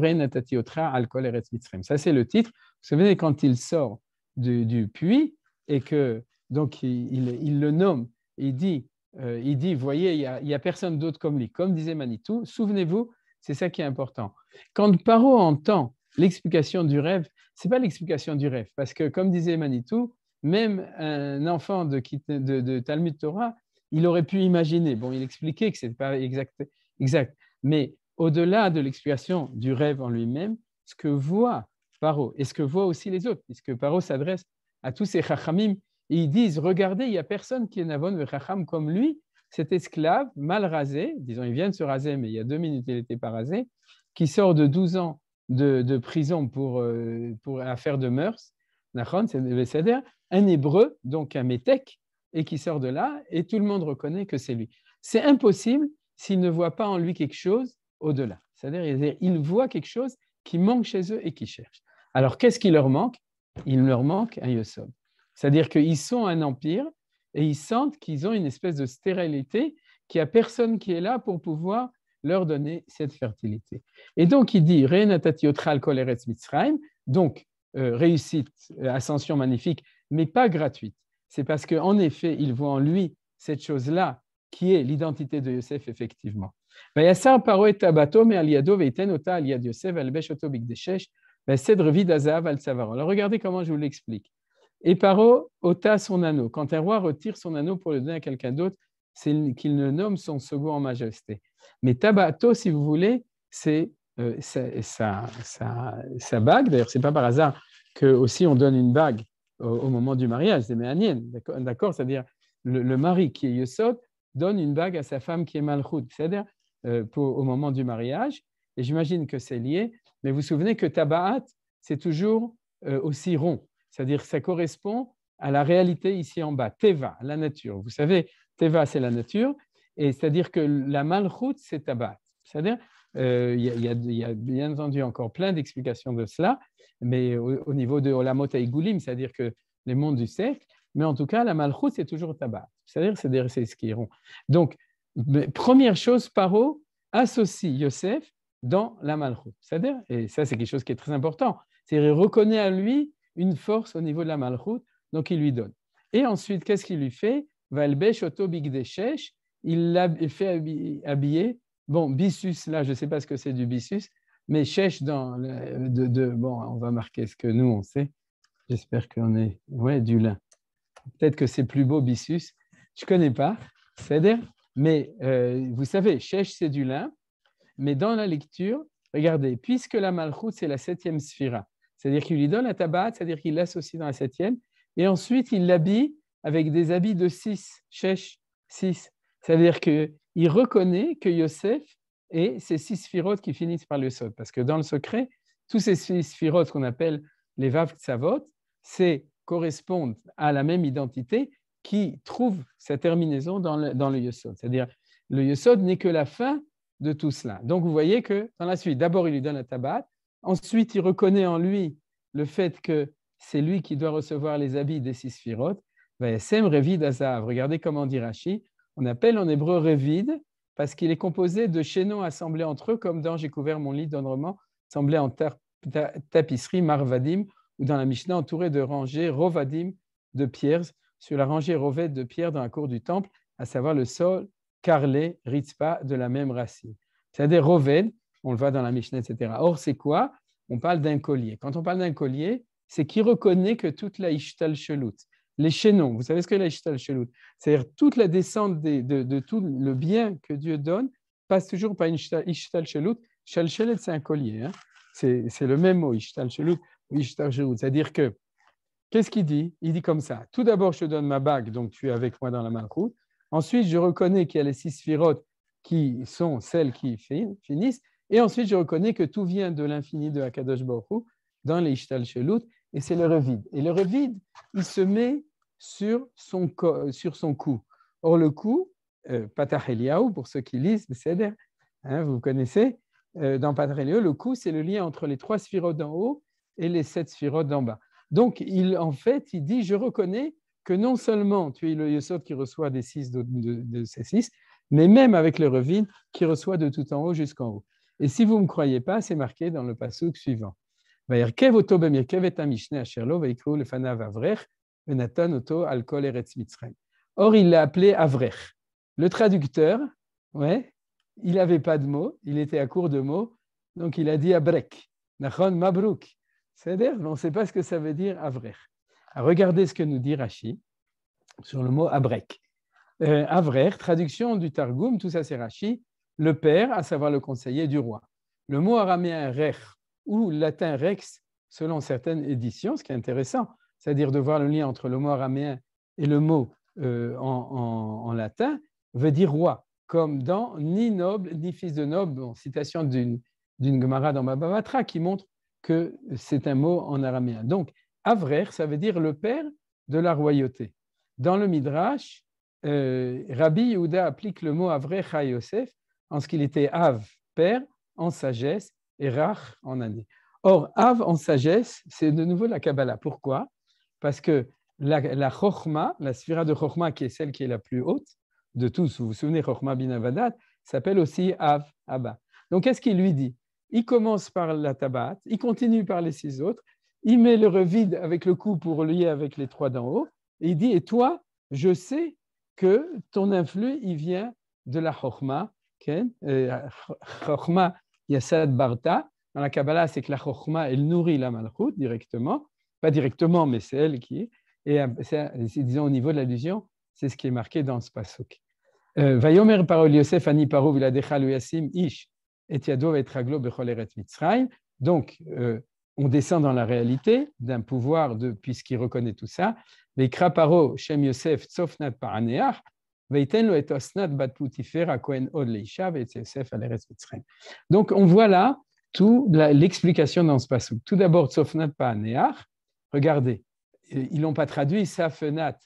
otra al kol eretz Ça, c'est le titre. Vous vous souvenez, quand il sort du, puits et que, donc, il, il, le nomme, il dit, euh, il dit, voyez, il n'y a, a, personne d'autre comme lui. Comme disait Manitou, souvenez-vous, c'est ça qui est important. Quand Paro entend l'explication du rêve, ce n'est pas l'explication du rêve, parce que, comme disait Manitou, même un enfant de, de Talmud Torah, il aurait pu imaginer. Bon, il expliquait que ce n'était pas exact, exact. Mais au-delà de l'explication du rêve en lui-même, ce que voit Paro et ce que voient aussi les autres, puisque Paro s'adresse à tous ces chachamim, ils disent Regardez, il n'y a personne qui est Navon ve chacham comme lui, cet esclave mal rasé, disons, il vient de se raser, mais il y a deux minutes, il n'était pas rasé, qui sort de 12 ans de, prison pour, euh, pour affaire de mœurs, un hébreu, donc un métèque, et qui sort de là, et tout le monde reconnaît que c'est lui. C'est impossible s'il ne voit pas en lui quelque chose au-delà. C'est-à-dire, il voit quelque chose qui manque chez eux et qui cherche. Alors, qu'est-ce qui leur manque? Il leur manque un Yosod. C'est-à-dire qu'ils sont un empire et ils sentent qu'ils ont une espèce de stérilité, qu'il n'y a personne qui est là pour pouvoir leur donner cette fertilité. Et donc, il dit, donc, euh, réussite, ascension magnifique, mais pas gratuite c'est parce qu'en effet, il voit en lui cette chose-là qui est l'identité de Yosef, effectivement. Alors regardez comment je vous l'explique. Et Paro ota son anneau. Quand un roi retire son anneau pour le donner à quelqu'un d'autre, c'est qu'il ne nomme son second en majesté. Mais tabato, si vous voulez, c'est euh, sa, bague. D'ailleurs, c'est pas par hasard que aussi on donne une bague au, moment du mariage, c'est Méanienne, d'accord C'est-à-dire le, mari qui est Yosod donne une bague à sa femme qui est Malchut, c'est-à-dire euh, au moment du mariage, et j'imagine que c'est lié, mais vous vous souvenez que Tabaat, c'est toujours euh, aussi rond, c'est-à-dire ça correspond à la réalité ici en bas, Teva, la nature. Vous savez, Teva, c'est la nature, et c'est-à-dire que la Malchut, c'est Tabaat. C'est-à-dire, euh, il y, a bien entendu encore plein d'explications de cela, mais au, niveau de Olamot Goulim, c'est-à-dire que les mondes du cercle, mais en tout cas, la Malchut, c'est toujours tabac, c'est-à-dire c'est ce qui iront. Donc, première chose, Paro associe Yosef dans la Malchut, c'est-à-dire, et ça c'est quelque chose qui est très important, c'est-à-dire il reconnaît à lui une force au niveau de la Malchut, donc il lui donne. Et ensuite, qu'est-ce qu'il lui fait? Valbesh il l'a fait habiller Bon, Bissus, là, je ne sais pas ce que c'est du Bissus, mais Chèche dans. de, bon, on va marquer ce que nous, on sait. J'espère qu'on est. Ouais, du lin. Peut-être que c'est plus beau, Bissus. Je ne connais pas. C'est-à-dire, mais euh, vous savez, Chèche, c'est du lin. Mais dans la lecture, regardez, puisque la Malchut, c'est la septième sphira, c'est-à-dire qu'il lui donne la tabac, c'est-à-dire qu'il l'associe dans la septième, et ensuite il l'habille avec des habits de six, Chèche, six. C'est-à-dire qu'il reconnaît que Yosef est ces six sphirotes qui finissent par le sod. Parce que dans le secret, tous ces six sphirotes qu'on appelle les Vav Tzavot, correspondent à la même identité qui trouve sa terminaison dans le, dans Yosod. C'est-à-dire, le Yosod n'est que la fin de tout cela. Donc, vous voyez que dans la suite, d'abord, il lui donne un tabat, ensuite, il reconnaît en lui le fait que c'est lui qui doit recevoir les habits des six Azav. Regardez comment dit Rashi. On appelle en hébreu Revid parce qu'il est composé de chaînons assemblés entre eux, comme dans J'ai couvert mon lit d'ornement, assemblé en tapisserie Marvadim, ou dans la Mishnah entouré de rangées Rovadim de pierres, sur la rangée Rovet de pierres dans la cour du temple, à savoir le sol carrelé, ritzpa, de la même racine. C'est-à-dire Roved, on le voit dans la Mishnah, etc. Or, c'est quoi? On parle d'un collier. Quand on parle d'un collier, c'est qui reconnaît que toute la Ishtal Shelut, les chaînons, vous savez ce que la Ishtal Shelut C'est-à-dire toute la descente de, tout le bien que Dieu donne passe toujours par une Ishtal Shelut. Shalchelet, c'est un collier. Hein. c'est, le même mot, Ishtal Shelut Ishtal Shelut. C'est-à-dire que, qu'est-ce qu'il dit? Il dit comme ça. Tout d'abord, je te donne ma bague, donc tu es avec moi dans la malchoute. Ensuite, je reconnais qu'il y a les six sphirotes qui sont celles qui finissent. Et ensuite, je reconnais que tout vient de l'infini de Akadosh Baruch dans les Ishtal Shelut et c'est le revide. Et le revide, il se met sur son, cou. Or, le cou, euh, pour ceux qui lisent, c'est hein, vous connaissez, euh, dans Patach le cou, c'est le lien entre les trois sphirotes d'en haut et les sept sphirotes d'en bas. Donc, il, en fait, il dit, je reconnais que non seulement tu es le Yosod qui reçoit des six de, ces six, mais même avec le revide qui reçoit de tout en haut jusqu'en haut. Et si vous ne me croyez pas, c'est marqué dans le passage suivant. Or, il l'a appelé Avrech. Le traducteur, ouais, il n'avait pas de mots, il était à court de mots, donc il a dit Abrek. Nachon. C'est-à-dire, on ne sait pas ce que ça veut dire Avrech. Regardez ce que nous dit Rashi sur le mot Abrek. Euh, Avrech, traduction du Targum, tout ça c'est Rashi, le père, à savoir le conseiller du roi. Le mot araméen rech ou latin rex, selon certaines éditions, ce qui est intéressant, c'est-à-dire de voir le lien entre le mot araméen et le mot euh, en, latin, veut dire roi, comme dans ni noble ni fils de noble, citation d'une Gemara dans Babavatra qui montre que c'est un mot en araméen. Donc, Avrer, ça veut dire le père de la royauté. Dans le Midrash, euh, Rabbi Yehuda applique le mot Avrer à Yosef en ce qu'il était Av, père, en sagesse, et Rach en année. Or, Av en sagesse, c'est de nouveau la Kabbalah. Pourquoi? Parce que la, la Chochma, la sphira de Chochma, qui est celle qui est la plus haute de tous, vous vous souvenez, Chochma bin Avadat, s'appelle aussi Av, Abba. Donc, qu'est-ce qu'il lui dit? Il commence par la Tabat, il continue par les six autres, il met le revide avec le coup pour lier avec les trois d'en haut, et il dit, et toi, je sais que ton influx, il vient de la Chochma, euh, Chochma Yassad Barta. Dans la Kabbalah, c'est que la Chochma, elle nourrit la Malchut directement. Pas directement, mais c'est elle qui. Et euh, disons, au niveau de l'allusion, c'est ce qui est marqué dans ce pasuk. Euh, Vayomer parol Yosef ani paro viladecha yasim ish et yado et raglo bechol eret mitzrayim. Donc, euh, on descend dans la réalité d'un pouvoir de, puisqu'il reconnaît tout ça. Veikra paro shem Yosef tzofnat paraneach donc, on voit là toute l'explication dans ce passage. Tout d'abord, Tsofnat Pa'aneach, regardez, ils l'ont pas traduit Safenat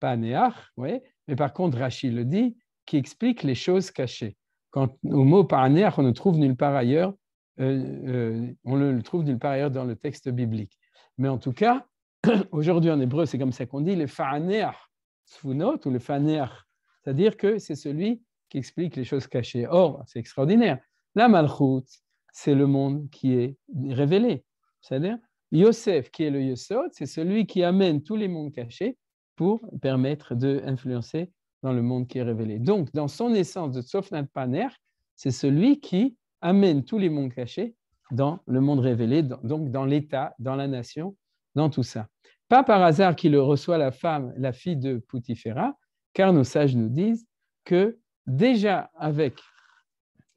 Pa'aneach, ouais, mais par contre, Rachid le dit, qui explique les choses cachées. Quand au mot Pa'aneach, on ne trouve nulle part ailleurs, euh, euh, on le trouve nulle part ailleurs dans le texte biblique. Mais en tout cas, aujourd'hui en hébreu, c'est comme ça qu'on dit, le Fa'aneach Sfunot ou le Fa'aneach c'est-à-dire que c'est celui qui explique les choses cachées. Or, c'est extraordinaire. La Malchut, c'est le monde qui est révélé. C'est-à-dire, Yosef, qui est le Yosod, c'est celui qui amène tous les mondes cachés pour permettre d'influencer dans le monde qui est révélé. Donc, dans son essence de Tsofnat Paner, c'est celui qui amène tous les mondes cachés dans le monde révélé, donc dans l'État, dans la nation, dans tout ça. Pas par hasard qu'il reçoit la femme, la fille de Poutifera, car nos sages nous disent que déjà avec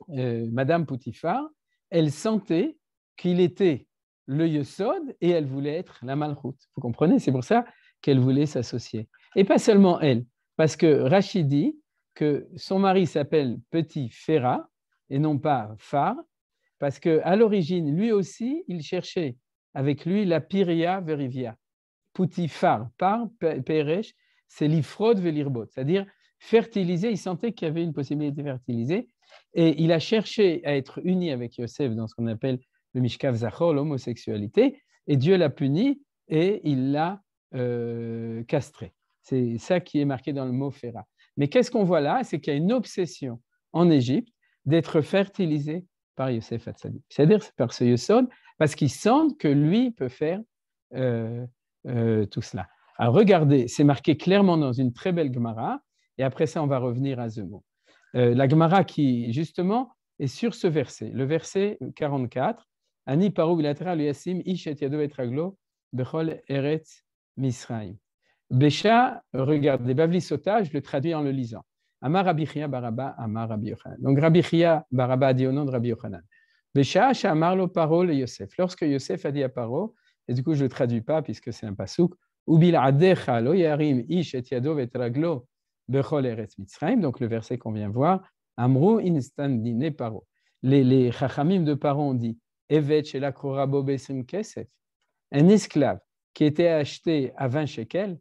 euh, Madame Poutifar, elle sentait qu'il était le Yesod et elle voulait être la Malchut. Vous comprenez? C'est pour ça qu'elle voulait s'associer. Et pas seulement elle, parce que Rachid dit que son mari s'appelle Petit Ferra et non pas Phare, parce qu'à l'origine, lui aussi, il cherchait avec lui la Piria Verivia. Poutifar, par Peresh, c'est l'ifrod velirbot, c'est-à-dire fertiliser. Il sentait qu'il y avait une possibilité de fertiliser et il a cherché à être uni avec Yosef dans ce qu'on appelle le Mishkav Zachor, l'homosexualité. et Dieu l'a puni et il l'a euh, castré. C'est ça qui est marqué dans le mot Fera. Mais qu'est-ce qu'on voit là? C'est qu'il y a une obsession en Égypte d'être fertilisé par Yosef Hatzadik. C'est-à-dire par ce parce qu'ils sentent que lui peut faire euh, euh, tout cela. Regardez, c'est marqué clairement dans une très belle Gemara, et après ça, on va revenir à ce mot. la Gemara qui, justement, est sur ce verset, le verset 44, Ani bilatéral yasim ish et yado et raglo bechol eretz misraim. Bécha, regardez, Bavli Sota, je le traduis en le lisant. Amar Rabbi Baraba, Amar Rabbi Yochanan. Donc Rabbi Baraba a dit au nom de Rabbi Yochanan. Bécha, lo parole Yosef. Lorsque Yosef a dit à Paro, et du coup je ne le traduis pas puisque c'est un pasouk, Donc le verset qu'on vient voir, Amru instandine Paro. Les, les chachamim de Paro ont dit. Un esclave qui était acheté à 20 shekels,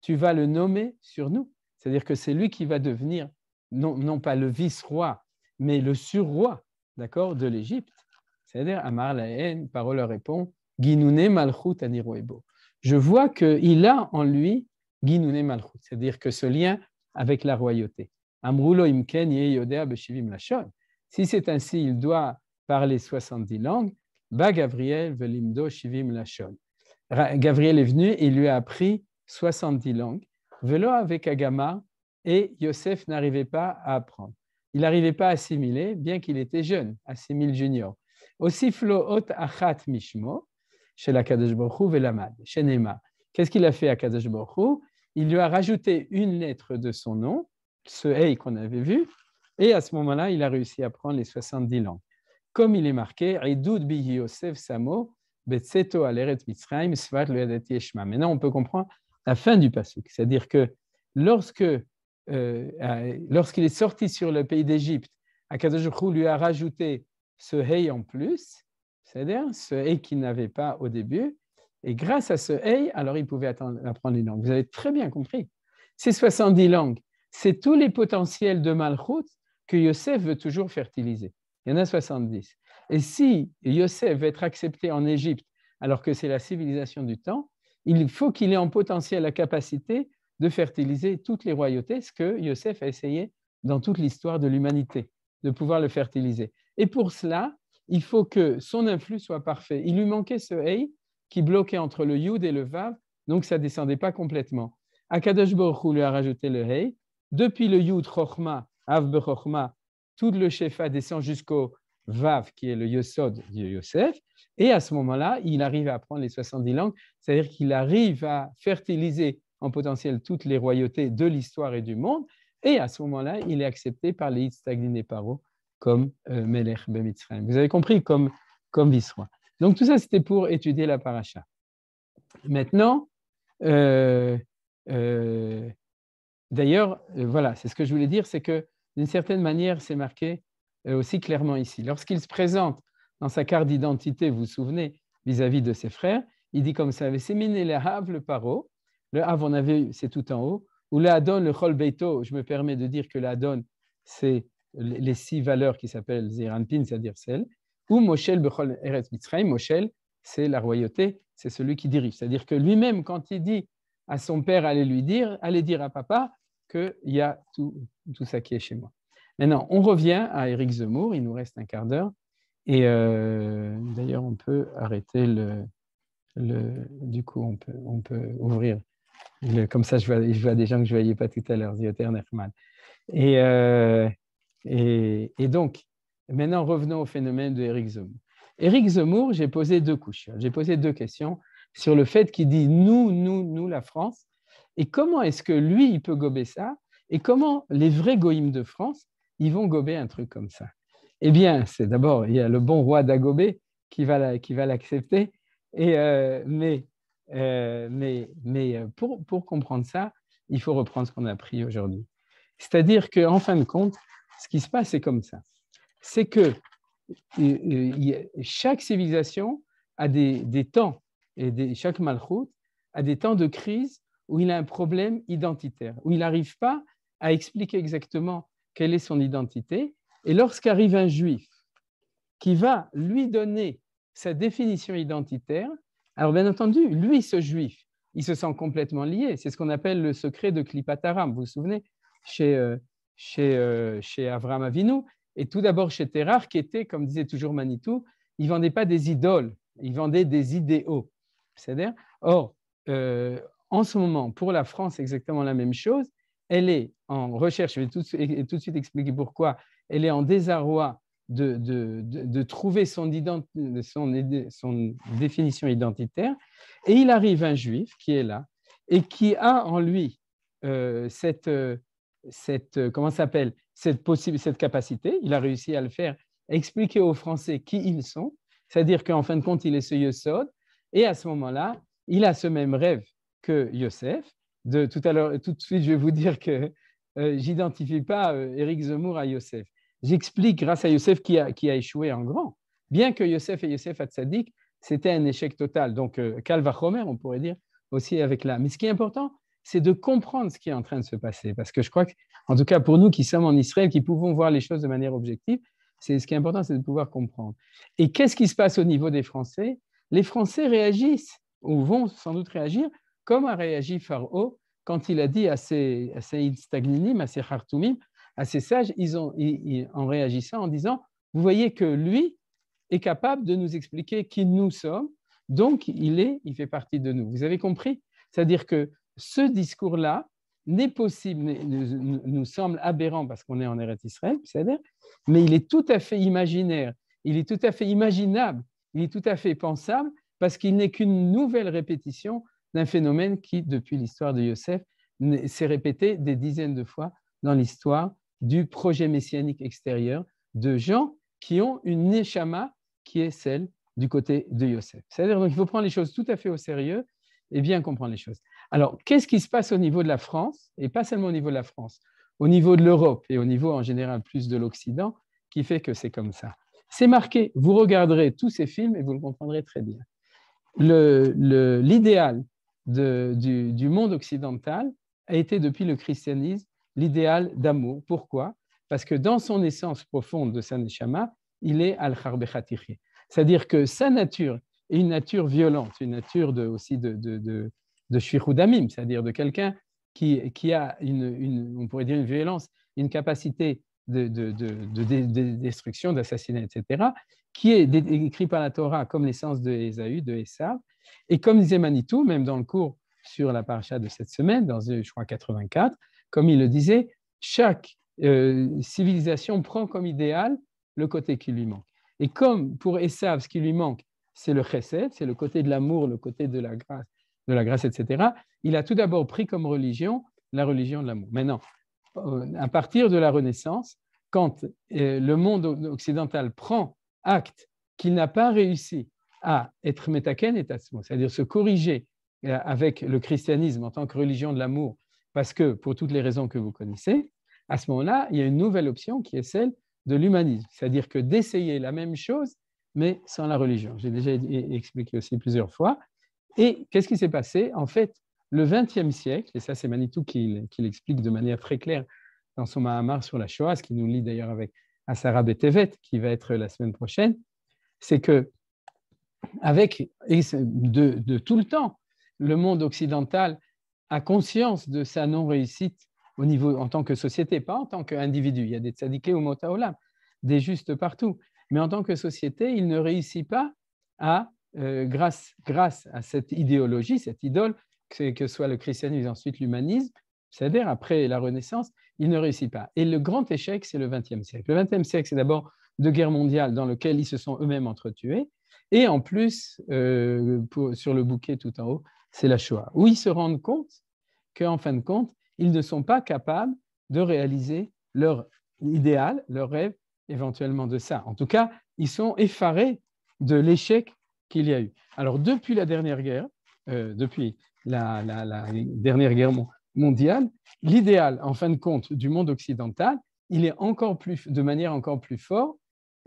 tu vas le nommer sur nous. C'est-à-dire que c'est lui qui va devenir, non, non pas le vice-roi, mais le sur-roi, d'accord, de l'Égypte. C'est-à-dire, Amar Laen, parole répond, Malchut. Je vois qu'il a en lui Ginune Malchut, c'est-à-dire que ce lien avec la royauté. Amrulo Imken Yodea Beshivim Lashon. Si c'est ainsi, il doit parler 70 langues. Ba Gabriel Velimdo Shivim. Gabriel est venu et lui a appris 70 langues. Velo avec Agama et Yosef n'arrivait pas à apprendre. Il n'arrivait pas à assimiler, bien qu'il était jeune, assimile junior. Aussi Floot Achat Mishmo, chez la Kadosh Velamad, chez Nema. Qu'est-ce qu'il a fait à Kadosh Il lui a rajouté une lettre de son nom, ce Hey qu'on avait vu, et à ce moment-là, il a réussi à apprendre les 70 langues. Comme il est marqué, bi Yosef Samo, Maintenant, on peut comprendre la fin du pasuk, c'est-à-dire que lorsque euh, lorsqu'il est sorti sur le pays d'Égypte, Akadosh lui a rajouté ce hey en plus, c'est-à-dire ce hey qu'il n'avait pas au début, et grâce à ce hey, alors il pouvait apprendre les langues. Vous avez très bien compris. Ces 70 langues, c'est tous les potentiels de Malchut que Yosef veut toujours fertiliser. Il y en a 70. Et si Yosef veut être accepté en Égypte, alors que c'est la civilisation du temps, il faut qu'il ait en potentiel la capacité de fertiliser toutes les royautés, ce que Yosef a essayé dans toute l'histoire de l'humanité, de pouvoir le fertiliser. Et pour cela, il faut que son influx soit parfait. Il lui manquait ce Hey qui bloquait entre le Yud et le Vav, donc ça descendait pas complètement. Akadosh Baruch lui a rajouté le Hey. Depuis le Yud, Chochma, Av tout le Shefa descend jusqu'au Vav, qui est le Yosod de Yosef, et à ce moment-là, il arrive à apprendre les 70 langues, c'est-à-dire qu'il arrive à fertiliser en potentiel toutes les royautés de l'histoire et du monde, et à ce moment-là, il est accepté par les Itztaglin et Paro comme euh, Melech Bemitzrayim. Vous avez compris, comme, comme vice-roi. Donc tout ça, c'était pour étudier la paracha. Maintenant, euh, euh, d'ailleurs, voilà, c'est ce que je voulais dire, c'est que d'une certaine manière, c'est marqué aussi clairement ici. Lorsqu'il se présente dans sa carte d'identité, vous vous souvenez, vis-à-vis de ses frères, il dit comme ça, c'est le Hav, le paro, le Hav, on avait, c'est tout en haut, ou le Adon, le Chol Beito, je me permets de dire que le Adon, c'est les six valeurs qui s'appellent Zeranpin, c'est-à-dire celle, ou Moshel Bechol Eretz Mitzrayim, Moshel, c'est la royauté, c'est celui qui dirige. C'est-à-dire que lui-même, quand il dit à son père, allez lui dire, allez dire à papa qu'il y a tout, tout ça qui est chez moi. Maintenant, on revient à Eric Zemmour, il nous reste un quart d'heure. Et euh, d'ailleurs, on peut arrêter le, le, Du coup, on peut, on peut ouvrir. comme ça, je vois, je vois des gens que je ne voyais pas tout à l'heure, Zioter Nerman. Et, euh, et, donc, maintenant, revenons au phénomène de Eric Zemmour. Eric Zemmour, j'ai posé deux couches. J'ai posé deux questions sur le fait qu'il dit nous, nous, nous, la France. Et comment est-ce que lui, il peut gober ça? Et comment les vrais goïms de France ils vont gober un truc comme ça? Eh bien, c'est d'abord, il y a le bon roi d'Agobé qui va, l'accepter, euh, mais, euh, mais, mais euh, pour, pour, comprendre ça, il faut reprendre ce qu'on a appris aujourd'hui. C'est-à-dire qu'en fin de compte, ce qui se passe, c'est comme ça. C'est que chaque civilisation a des, temps, et chaque malchoute a des temps de crise où il a un problème identitaire, où il n'arrive pas à expliquer exactement quelle est son identité. Et lorsqu'arrive un juif qui va lui donner sa définition identitaire. Alors, bien entendu, lui, ce juif, il se sent complètement lié. C'est ce qu'on appelle le secret de Klipataram. Vous vous souvenez chez, euh, chez, euh, chez Avram Avinu. Et tout d'abord chez Terrar, qui était, comme disait toujours Manitou, il ne vendait pas des idoles, il vendait des idéaux. C'est-à-dire, or, euh, en ce moment, pour la France, exactement la même chose. Elle est en recherche, je vais tout, de suite expliquer pourquoi, elle est en désarroi de, de, de, trouver son, son, son, définition identitaire. Et il arrive un juif qui est là et qui a en lui euh, cette, cette, comment s'appelle, cette, possible, cette capacité. Il a réussi à le faire, expliquer aux Français qui ils sont. C'est-à-dire qu'en fin de compte, il est ce Yosod. Et à ce moment-là, il a ce même rêve que Yosef. De, tout à l'heure, tout de suite, je vais vous dire que euh, j'identifie pas euh, Éric Zemmour à Yosef. J'explique grâce à Yosef qui a, qui a, échoué en grand. Bien que Yosef et Yosef Hatzadik, c'était un échec total. Donc, euh, on pourrait dire aussi avec là. Mais ce qui est important, c'est de comprendre ce qui est en train de se passer. Parce que je crois que, en tout cas pour nous qui sommes en Israël, qui pouvons voir les choses de manière objective, c'est ce qui est important, c'est de pouvoir comprendre. Et qu'est-ce qui se passe au niveau des Français? Les Français réagissent ou vont sans doute réagir comme a réagi Pharaon quand il a dit à ses, à à ses Khartoumim, à ses sages, ils ont, en réagissant en disant, vous voyez que lui est capable de nous expliquer qui nous sommes, donc il est, il fait partie de nous. Vous avez compris? C'est-à-dire que ce discours-là n'est possible, nous, nous, semble aberrant parce qu'on est en Eretz Israël, mais il est tout à fait imaginaire, il est tout à fait imaginable, il est tout à fait pensable parce qu'il n'est qu'une nouvelle répétition d'un phénomène qui, depuis l'histoire de Yosef, s'est répété des dizaines de fois dans l'histoire du projet messianique extérieur de gens qui ont une neshama qui est celle du côté de Yosef. C'est-à-dire qu'il faut prendre les choses tout à fait au sérieux et bien comprendre les choses. Alors, qu'est-ce qui se passe au niveau de la France, et pas seulement au niveau de la France, au niveau de l'Europe et au niveau en général plus de l'Occident, qui fait que c'est comme ça? C'est marqué, vous regarderez tous ces films et vous le comprendrez très bien. L'idéal du, monde occidental a été depuis le christianisme l'idéal d'amour. Pourquoi? Parce que dans son essence profonde de sa neshama, il est al-kharbechatichi. C'est-à-dire que sa nature est une nature violente, une nature de, aussi de, de, de c'est-à-dire de quelqu'un qui, qui, a une, on pourrait dire une violence, une capacité de, destruction, d'assassinat, etc., qui est écrit par la Torah comme l'essence de Ésaü, de Esav. Et comme disait Manitou, même dans le cours sur la paracha de cette semaine, dans, je crois, 84, comme il le disait, chaque euh, civilisation prend comme idéal le côté qui lui manque. Et comme pour Esav, ce qui lui manque, c'est le chesed, c'est le côté de l'amour, le côté de la grâce, de la grâce, etc. Il a tout d'abord pris comme religion la religion de l'amour. Maintenant, euh, à partir de la Renaissance, quand euh, le monde occidental prend acte qu'il n'a pas réussi à être métaken et c'est-à-dire se corriger euh, avec le christianisme en tant que religion de l'amour, parce que pour toutes les raisons que vous connaissez, à ce moment-là, il y a une nouvelle option qui est celle de l'humanisme, c'est-à-dire que d'essayer la même chose, mais sans la religion. J'ai déjà expliqué aussi plusieurs fois. Et qu'est-ce qui s'est passé? En fait, le XXe siècle, et ça c'est Manitou qui, l'explique de manière très claire dans son Mahamar sur la Shoah, ce qui nous lie d'ailleurs avec Asara Betevet, qui va être la semaine prochaine, c'est que avec de, de, tout le temps, le monde occidental a conscience de sa non-réussite au niveau en tant que société, pas en tant qu'individu. Il y a des tzadikés ou motaolam, des justes partout. Mais en tant que société, il ne réussit pas à, euh, grâce, grâce à cette idéologie, cette idole, que, que soit le christianisme et ensuite l'humanisme, c'est-à-dire après la Renaissance, il ne réussit pas. Et le grand échec, c'est le XXe siècle. Le XXe siècle, c'est d'abord de guerre mondiale dans lequel ils se sont eux-mêmes entretués. Et en plus, euh, sur le bouquet tout en haut, c'est la Shoah, où ils se rendent compte qu'en fin de compte, ils ne sont pas capables de réaliser leur idéal, leur rêve, éventuellement de ça. En tout cas, ils sont effarés de l'échec qu'il y a eu. Alors, depuis la dernière guerre, euh, depuis la, dernière guerre mondiale, l'idéal, en fin de compte, du monde occidental, il est encore plus, de manière encore plus forte,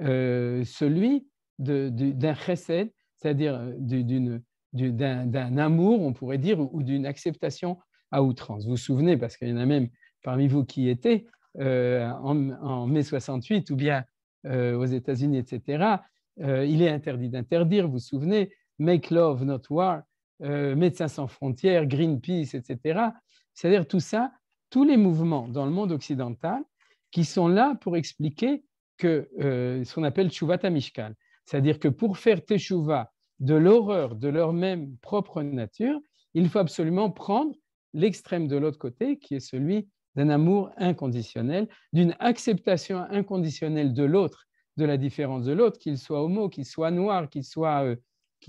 euh, celui d'un chesed, c'est-à-dire euh, d'un amour, on pourrait dire, ou d'une acceptation à outrance. Vous vous souvenez, parce qu'il y en a même parmi vous qui étaient euh, en, mai 68 ou bien aux États-Unis, etc., euh, il est interdit d'interdire, vous vous souvenez, Make Love, Not War, euh, Médecins sans frontières, Greenpeace, etc. C'est-à-dire tout ça, tous les mouvements dans le monde occidental qui sont là pour expliquer que euh, ce qu'on appelle Tshuvata Mishkal, c'est-à-dire que pour faire Teshuva de l'horreur de leur même propre nature, il faut absolument prendre l'extrême de l'autre côté, qui est celui d'un amour inconditionnel, d'une acceptation inconditionnelle de l'autre, de la différence de l'autre, qu'il soit homo, qu'il soit noir, qu'il soit, euh,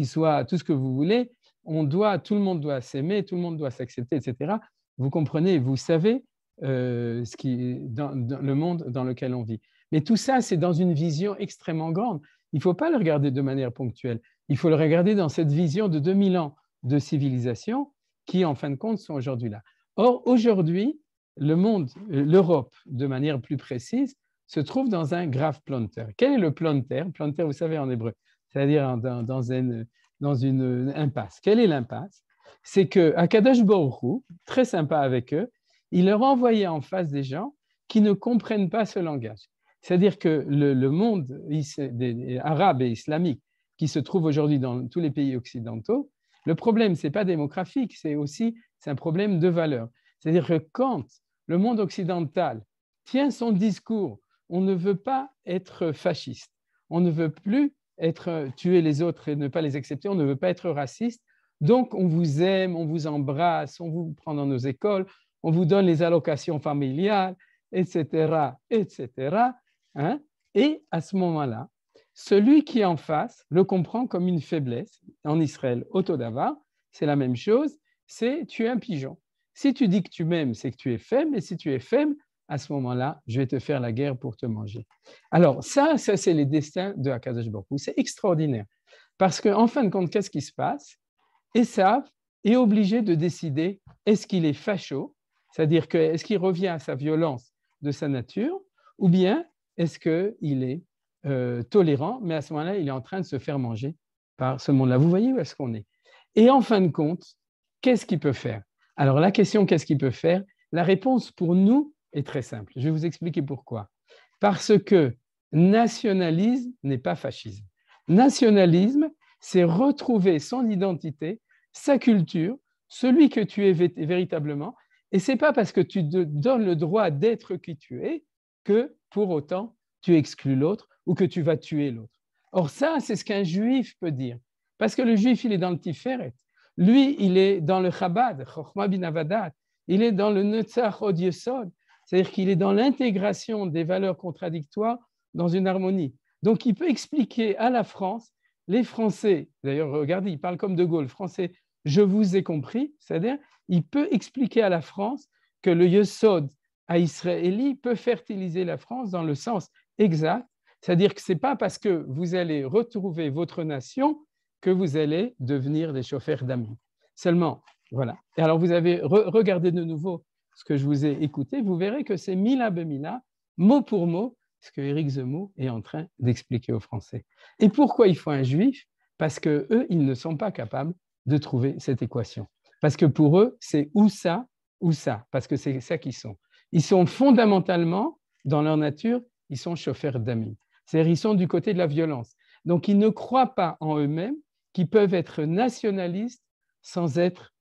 soit tout ce que vous voulez. On doit, tout le monde doit s'aimer, tout le monde doit s'accepter, etc. Vous comprenez, vous savez euh, ce qui, dans, le monde dans lequel on vit. Mais tout ça, c'est dans une vision extrêmement grande. Il ne faut pas le regarder de manière ponctuelle. Il faut le regarder dans cette vision de 2000 ans de civilisation qui, en fin de compte, sont aujourd'hui là. Or, aujourd'hui, le monde, euh, l'Europe, de manière plus précise, se trouve dans un grave planter. Quel est le planter? Planter, vous savez, en hébreu, c'est-à-dire dans, une, impasse. Quelle est l'impasse? C'est que Akadosh Baruch très sympa avec eux, il leur a envoyé en face des gens qui ne comprennent pas ce langage. C'est-à-dire que le, le monde arabe et islamique qui se trouve aujourd'hui dans tous les pays occidentaux, le problème, ce n'est pas démographique, c'est aussi un problème de valeur. C'est-à-dire que quand le monde occidental tient son discours, on ne veut pas être fasciste, on ne veut plus être tuer les autres et ne pas les accepter, on ne veut pas être raciste. Donc, on vous aime, on vous embrasse, on vous prend dans nos écoles, on vous donne les allocations familiales, etc., etc. Hein. Et à ce moment-là, celui qui est en face le comprend comme une faiblesse. En Israël, Otodava, c'est la même chose, c'est tu es un pigeon. Si tu dis que tu m'aimes, c'est que tu es faible, et si tu es faible, à ce moment-là, je vais te faire la guerre pour te manger. Alors ça, ça c'est les destins de Akadosh Baruch C'est extraordinaire. Parce qu'en en fin de compte, qu'est-ce qui se passe? Esav est obligé de décider est-ce qu'il est facho, c'est-à-dire que est-ce qu'il revient à sa violence de sa nature, ou bien est-ce qu'il est euh, tolérant, mais à ce moment-là, il est en train de se faire manger par ce monde-là. Vous voyez où est-ce qu'on est? Et en fin de compte, qu'est-ce qu'il peut faire? Alors la question, qu'est-ce qu'il peut faire? La réponse pour nous est très simple. Je vais vous expliquer pourquoi. Parce que nationalisme n'est pas fascisme. Nationalisme, c'est retrouver son identité, sa culture, celui que tu es véritablement. Et c'est pas parce que tu te donnes le droit d'être qui tu es que pour autant tu exclus l'autre ou que tu vas tuer l'autre. Or, ça, c'est ce qu'un juif peut dire. Parce que le juif, il est dans le Tiferet. Lui, il est dans le Chabad, Chochma bin. Il est dans le Netzach Od C'est-à-dire qu'il est dans l'intégration des valeurs contradictoires dans une harmonie. Donc, il peut expliquer à la France, les Français, d'ailleurs, regardez, il parle comme De Gaulle, Français, je vous ai compris, c'est-à-dire, il peut expliquer à la France que le Yesod à Israéli peut fertiliser la France dans le sens exact c'est-à-dire que ce n'est pas parce que vous allez retrouver votre nation que vous allez devenir des chauffeurs d'amis. Seulement, voilà. Et alors, vous avez regardé de nouveau ce que je vous ai écouté, vous verrez que c'est mila bemila, mot pour mot, ce que Éric Zemmour est en train d'expliquer aux Français. Et pourquoi il faut un juif? Parce que eux, ils ne sont pas capables de trouver cette équation. Parce que pour eux, c'est ou ça ou ça, parce que c'est ça qu'ils sont. Ils sont fondamentalement, dans leur nature, ils sont chauffeurs d'amis. C'est-à-dire ils sont du côté de la violence. Donc ils ne croient pas en eux-mêmes qu'ils peuvent être nationalistes sans être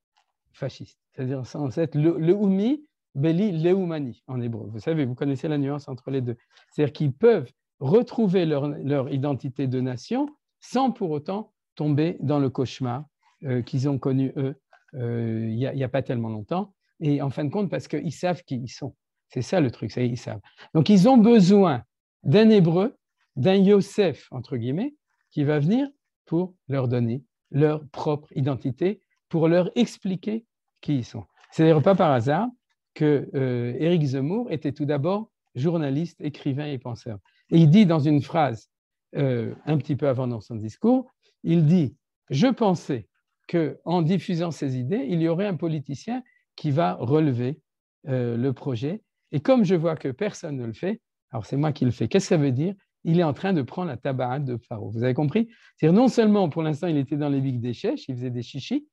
fascistes, c'est-à-dire sans être le, le oumi, beli leumani en hébreu. Vous savez, vous connaissez la nuance entre les deux. C'est-à-dire qu'ils peuvent retrouver leur, leur, identité de nation sans pour autant tomber dans le cauchemar euh, qu'ils ont connu eux euh, il n'y a, a, pas tellement longtemps. Et en fin de compte, parce qu'ils savent qui ils sont. C'est ça le truc, ça, ils savent. Donc ils ont besoin d'un hébreu d'un Yosef, entre guillemets, qui va venir pour leur donner leur propre identité, pour leur expliquer qui sont? C'est d'ailleurs pas par hasard que euh, Éric Zemmour était tout d'abord journaliste, écrivain et penseur. Et il dit dans une phrase, euh, un petit peu avant dans son discours, il dit Je pensais qu'en diffusant ces idées, il y aurait un politicien qui va relever euh, le projet. Et comme je vois que personne ne le fait, alors c'est moi qui le fais. Qu'est-ce que ça veut dire? Il est en train de prendre la tabac de Pharaon. Vous avez compris? C'est-à-dire non seulement pour l'instant il était dans les bigs des chèches, il faisait des chichis,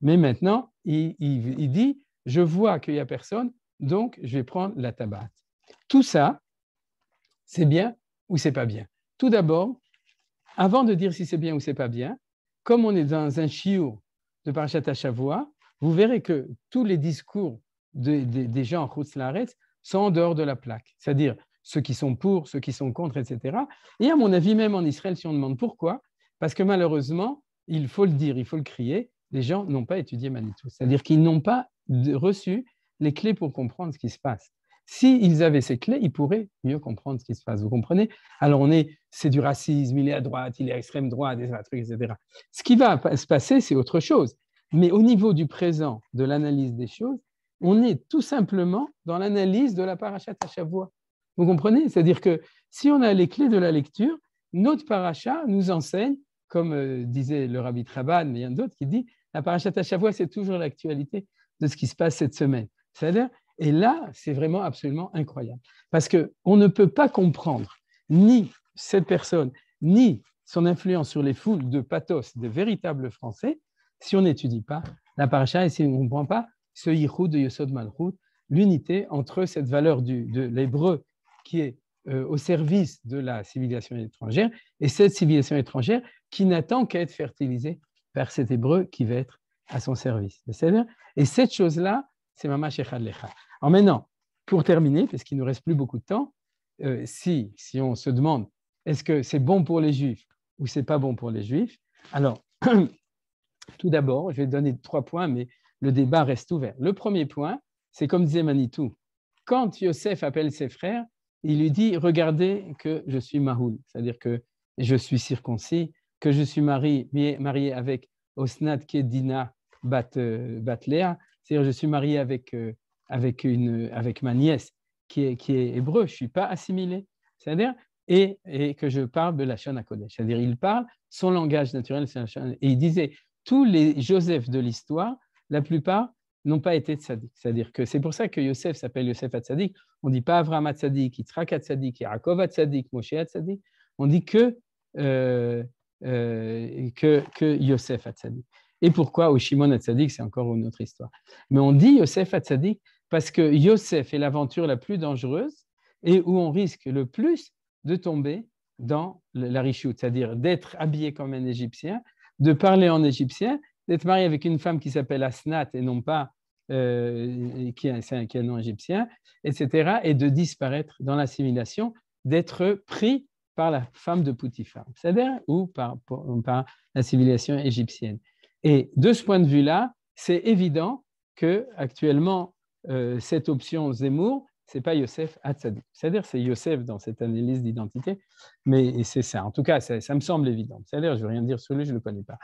mais maintenant il, dit je vois qu'il n'y a personne, donc je vais prendre la tabac. Tout ça, c'est bien ou c'est pas bien? Tout d'abord, avant de dire si c'est bien ou c'est pas bien, comme on est dans un chiot de Parashat Shavua, vous verrez que tous les discours des gens en Laretz sont en dehors de la plaque, c'est-à-dire ceux qui sont pour, ceux qui sont contre, etc. Et à mon avis, même en Israël, si on demande pourquoi, parce que malheureusement, il faut le dire, il faut le crier, les gens n'ont pas étudié Manitou, c'est-à-dire qu'ils n'ont pas reçu les clés pour comprendre ce qui se passe. S'ils avaient ces clés, ils pourraient mieux comprendre ce qui se passe. Vous comprenez? Alors, on est, c'est du racisme, il est à droite, il est à extrême droite, etc. Ce qui va se passer, c'est autre chose. Mais au niveau du présent, de l'analyse des choses, on est tout simplement dans l'analyse de la parachat à Shavua. Vous comprenez? C'est-à-dire que si on a les clés de la lecture, notre paracha nous enseigne, comme euh, disait le rabbi Traban, a d'autres qui disent, la parachat Shavua, c'est toujours l'actualité de ce qui se passe cette semaine. C'est-à-dire, et là, c'est vraiment absolument incroyable. Parce qu'on ne peut pas comprendre ni cette personne, ni son influence sur les foules de pathos de véritables Français si on n'étudie pas la paracha et si on ne comprend pas ce yichud de Yosod Malchut, l'unité entre cette valeur du, de l'hébreu qui est euh, au service de la civilisation étrangère et cette civilisation étrangère qui n'attend qu'à être fertilisée par cet hébreu qui va être à son service. Et cette chose-là, c'est Mama Shechad Lecha. Alors maintenant, pour terminer, parce qu'il ne nous reste plus beaucoup de temps, euh, si, si on se demande est-ce que c'est bon pour les Juifs ou c'est pas bon pour les Juifs, alors tout d'abord, je vais donner trois points, mais le débat reste ouvert. Le premier point, c'est comme disait Manitou, quand Yosef appelle ses frères, il lui dit Regardez que je suis Mahoul, c'est-à-dire que je suis circoncis, que je suis marié, marié avec Osnat Kedina Bat, euh, Batlea, c'est-à-dire je suis marié avec, euh, avec, une, avec ma nièce qui est, qui est hébreu, je ne suis pas assimilé, c'est-à-dire, et, et, que je parle de la Shana Kodesh, c'est-à-dire il parle son langage naturel, et il disait tous les Joseph de l'histoire, la plupart n'ont pas été tzaddik. C'est-à-dire que c'est pour ça que Yosef s'appelle Yosef Hatzadik. On ne dit pas Avraham Hatzadik, Yitzhak Hatzadik, Yaakov Hatzadik, Moshe Hatzadik. On dit que, euh, euh, que, que Yosef Hatzadik. Et pourquoi au Shimon Hatzadik, c'est encore une autre histoire. Mais on dit Yosef Hatzadik parce que Yosef est l'aventure la plus dangereuse et où on risque le plus de tomber dans la richoute, c'est-à-dire d'être habillé comme un Égyptien, de parler en égyptien d'être marié avec une femme qui s'appelle Asnat et non pas euh, qui, est, un, nom égyptien, etc., et de disparaître dans l'assimilation, d'être pris par la femme de Poutifar, c'est-à-dire ou par, la civilisation égyptienne. Et de ce point de vue-là, c'est évident que actuellement euh, cette option Zemmour, c'est pas Yosef Hatzadik. C'est-à-dire c'est Yosef dans cette analyse d'identité, mais c'est ça. En tout cas, ça, ça me semble évident. C'est-à-dire, je veux rien dire sur lui, je le connais pas.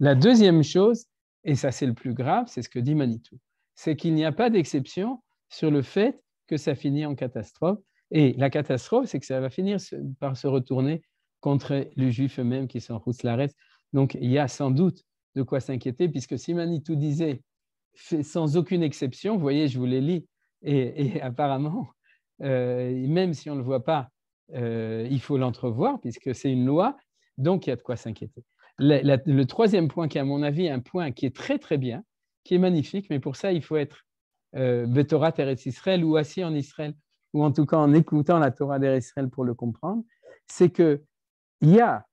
La deuxième chose, et ça c'est le plus grave, c'est ce que dit Manitou, c'est qu'il n'y a pas d'exception sur le fait que ça finit en catastrophe. Et la catastrophe, c'est que ça va finir par se retourner contre les Juifs eux-mêmes qui sont Rousslaret. Donc il y a sans doute de quoi s'inquiéter, puisque si Manitou disait sans aucune exception, vous voyez, je vous les lis, et, apparemment, euh, même si on ne le voit pas, euh, il faut l'entrevoir, puisque c'est une loi, donc il y a de quoi s'inquiéter le troisième point, qui est à mon avis un point qui est très très bien, qui est magnifique, mais pour ça, il faut être euh, Betorat Eretz Israël ou assis en Israël, ou en tout cas en écoutant la Torah d'Eretz Israël pour le comprendre, c'est que il y a,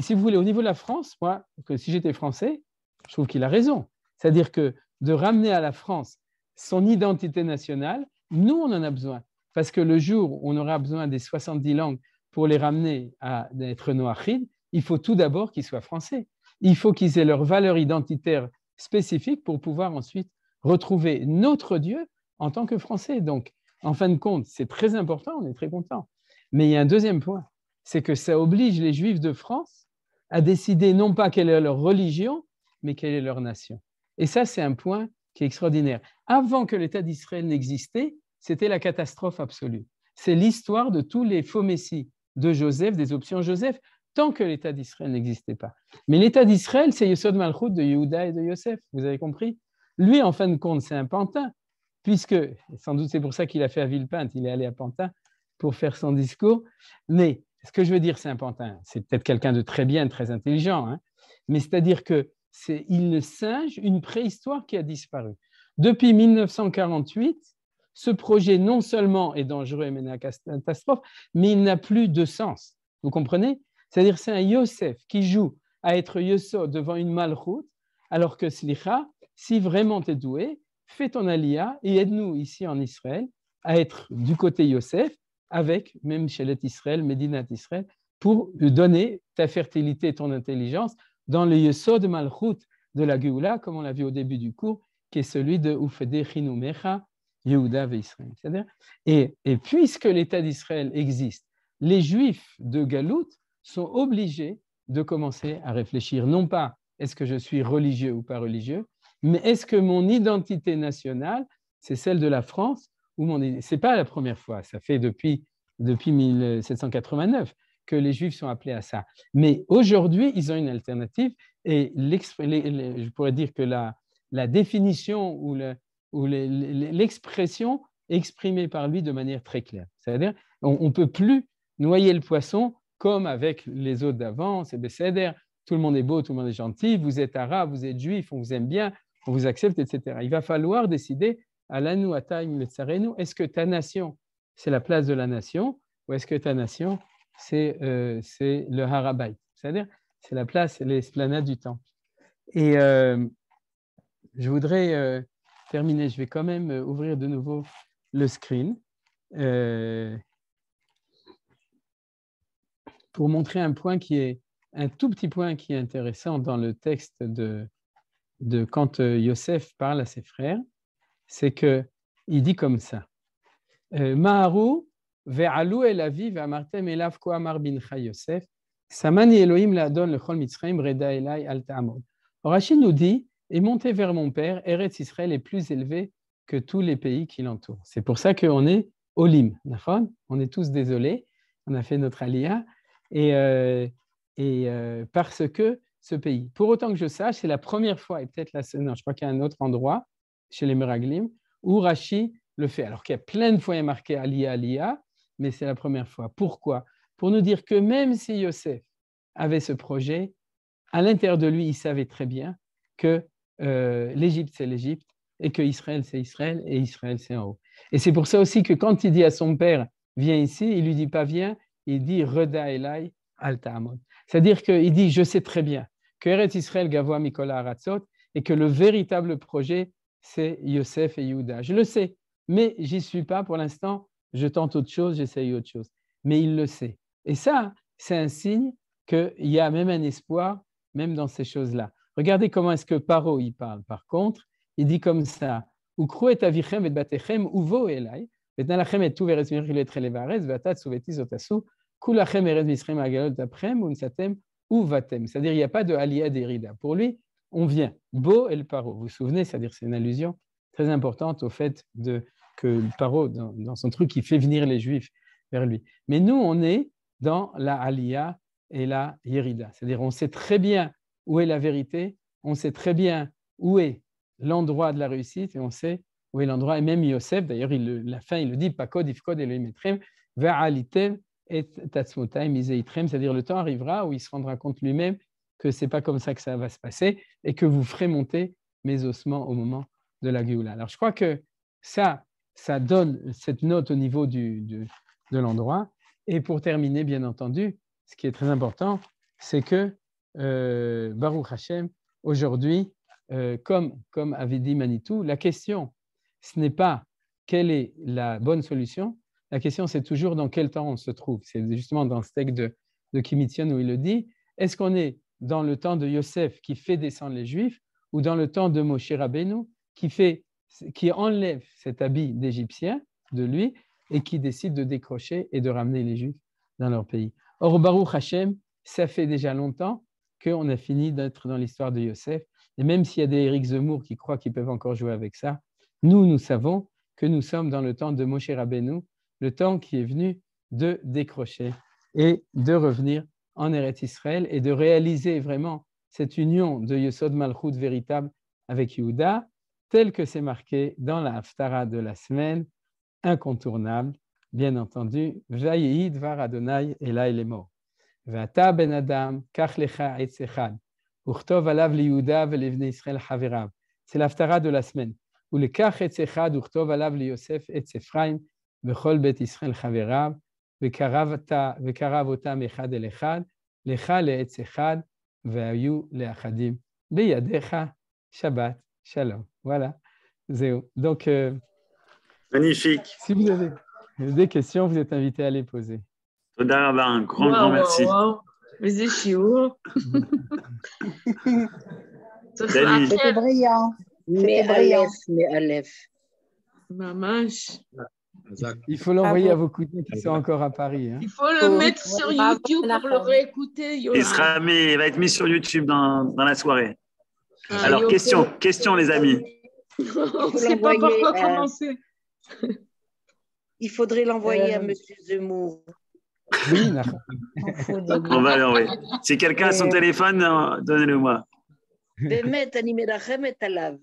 si vous voulez, au niveau de la France, moi, si j'étais français, je trouve qu'il a raison. C'est-à-dire que de ramener à la France son identité nationale, nous, on en a besoin. Parce que le jour où on aura besoin des 70 langues pour les ramener à être noachides, il faut tout d'abord qu'ils soient français. Il faut qu'ils aient leur valeur identitaire spécifique pour pouvoir ensuite retrouver notre Dieu en tant que français. Donc, en fin de compte, c'est très important, on est très content. Mais il y a un deuxième point, c'est que ça oblige les Juifs de France à décider non pas quelle est leur religion, mais quelle est leur nation. Et ça, c'est un point qui est extraordinaire. Avant que l'État d'Israël n'existait, c'était la catastrophe absolue. C'est l'histoire de tous les faux messies de Joseph, des options Joseph tant que l'État d'Israël n'existait pas. Mais l'État d'Israël, c'est Yosod Malchut de Yehuda et de Yosef, vous avez compris? Lui, en fin de compte, c'est un pantin, puisque, sans doute c'est pour ça qu'il a fait à Villepinte, il est allé à Pantin pour faire son discours, mais ce que je veux dire, c'est un pantin, c'est peut-être quelqu'un de très bien, très intelligent, hein, mais c'est-à-dire que c'est il singe une préhistoire qui a disparu. Depuis 1948, ce projet non seulement est dangereux et mène à catastrophe, mais il n'a plus de sens. Vous comprenez? C'est-à-dire, c'est un Yosef qui joue à être Yosso devant une malchoute, alors que Slicha, si vraiment tu es doué, fais ton alia et aide-nous ici en Israël à être du côté Yosef, avec même Shelet Israël, Medinat Israël, pour donner ta fertilité et ton intelligence dans le Yosso de Malchut de la Géoula, comme on l'a vu au début du cours, qui est celui de Ufede Chinumecha, Yehuda Israël. Et, et puisque l'État d'Israël existe, les Juifs de Galout sont obligés de commencer à réfléchir, non pas est-ce que je suis religieux ou pas religieux, mais est-ce que mon identité nationale, c'est celle de la France ou mon c'est pas la première fois, ça fait depuis depuis 1789 que les Juifs sont appelés à ça. Mais aujourd'hui, ils ont une alternative et je pourrais dire que la, la définition ou l'expression exprimée par lui de manière très claire. C'est-à-dire, on ne peut plus noyer le poisson comme avec les autres d'avant, c'est Besséder, tout le monde est beau, tout le monde est gentil, vous êtes arabe, vous êtes juif, on vous aime bien, on vous accepte, etc. Il va falloir décider, Alanu Ataim est-ce que ta nation, c'est la place de la nation, ou est-ce que ta nation, c'est euh, le Harabait, c'est-à-dire c'est la place, l'esplanade du temps. Et euh, je voudrais euh, terminer, je vais quand même ouvrir de nouveau le screen pour montrer un point qui est un tout petit point qui est intéressant dans le texte de, de quand Yosef parle à ses frères, c'est que il dit comme ça Maharu ve'alu el aviv ve'amartem elav ko amar bincha Yosef samani Elohim la'adon lechol mitzrayim reda elai al ta'amod. Rachid nous dit et montez vers mon père, Eretz Israël est plus élevé que tous les pays qui l'entourent. C'est pour ça qu'on est Olim, on est tous désolés, on a fait notre alia, et, euh, et euh, parce que ce pays. Pour autant que je sache, c'est la première fois, et peut-être la non, je crois qu'il y a un autre endroit chez les Meraglim où Rashi le fait. Alors qu'il y a plein de fois marqué Aliyah, Aliyah, mais c'est la première fois. Pourquoi? Pour nous dire que même si Yosef avait ce projet, à l'intérieur de lui, il savait très bien que euh, l'Égypte, c'est l'Égypte, et que Israël, c'est Israël, et Israël, c'est en haut. Et c'est pour ça aussi que quand il dit à son père, viens ici, il lui dit pas viens, il dit Reda Elai Alta Amon. C'est-à-dire qu'il dit, je sais très bien que Israël Mikola Aratzot et que le véritable projet, c'est Yosef et Yehuda. Je le sais, mais j'y suis pas pour l'instant. Je tente autre chose, j'essaye autre chose. Mais il le sait. Et ça, c'est un signe qu'il y a même un espoir, même dans ces choses-là. Regardez comment est-ce que Paro y parle, par contre. Il dit comme ça Ukru et avichem et batechem uvo elai, vetnalachem et tout veres mirchilet relevares, vatat souvetis otasu, kulachem eres misrem agalot aprem, unsatem vatem. C'est-à-dire, il n'y a pas de aliyah derida. Pour lui, on vient. Bo et le paro. Vous vous souvenez, c'est-à-dire, c'est une allusion très importante au fait de, que le paro, dans, son truc, il fait venir les juifs vers lui. Mais nous, on est dans la aliyah et la yerida. C'est-à-dire, on sait très bien où est la vérité, on sait très bien où est l'endroit de la réussite et on sait où est l'endroit. Et même Yosef, d'ailleurs, la fin, il le dit, Pakod, Ifkod, Elohim Etrem, Ve'alitem et Tatsmotaim, c'est-à-dire le temps arrivera où il se rendra compte lui-même que c'est pas comme ça que ça va se passer et que vous ferez monter mes ossements au moment de la Géoula. Alors, je crois que ça, ça donne cette note au niveau du, de l'endroit. Et pour terminer, bien entendu, ce qui est très important, c'est que euh, Baruch Hashem, aujourd'hui, euh, comme, comme avait dit Manitou, la question, ce n'est pas quelle est la bonne solution, la question c'est toujours dans quel temps on se trouve. C'est justement dans ce texte de, de où il le dit, est-ce qu'on est dans le temps de Yosef qui fait descendre les Juifs ou dans le temps de Moshe Rabbeinu qui, fait, qui enlève cet habit d'Égyptien de lui et qui décide de décrocher et de ramener les Juifs dans leur pays? Or, Baruch Hashem, ça fait déjà longtemps qu'on a fini d'être dans l'histoire de Yosef. Et même s'il y a des Eric Zemmour qui croient qu'ils peuvent encore jouer avec ça, nous, nous savons que nous sommes dans le temps de Moshe Rabbeinu, le temps qui est venu de décrocher et de revenir en Eretz Israël et de réaliser vraiment cette union de Yesod Malchut véritable avec Yehuda, tel que c'est marqué dans la Haftara de la semaine, incontournable, bien entendu, Vayehid var Adonai Elai lemo. Vata ben Adam, kach lecha etzechad, uchtov alav liYehuda velevne Israël haverav. C'est l'Haftara de la semaine. Ou le kach etzechad, uchtov alav liyosef etzefraim, וכל בית ישראל חבריו, וקרב, אותה, וקרב אותם אחד אל אחד, לך לעץ אחד, והיו לאחדים. בידיך שבת שלום. Voilà. Zéro. Donc, euh,
magnifique.
Si vous avez des questions, vous êtes invité à les poser.
Toda Rabba, un grand, wow, grand merci.
Wow,
wow.
C'était brillant. C'était brillant.
Mamash.
Il faut l'envoyer à vos cousins qui sont encore à Paris. hein.
Il faut le mettre sur YouTube pour le réécouter, Yola.
Il sera mis, il va être mis sur YouTube dans, dans la soirée.
Ah,
Alors,
Yoko.
question, question, les amis.
On ne sait pas par
l'envoyer,
quoi
euh,
commencer.
Il faudrait l'envoyer à
Euh,
Monsieur Zemmour.
Oui, Nachon.
On fout des-
On va l'envoyer. Si quelqu'un a son
Euh,
téléphone, euh, donnez-le-moi.
באמת, אני מרחמת עליו.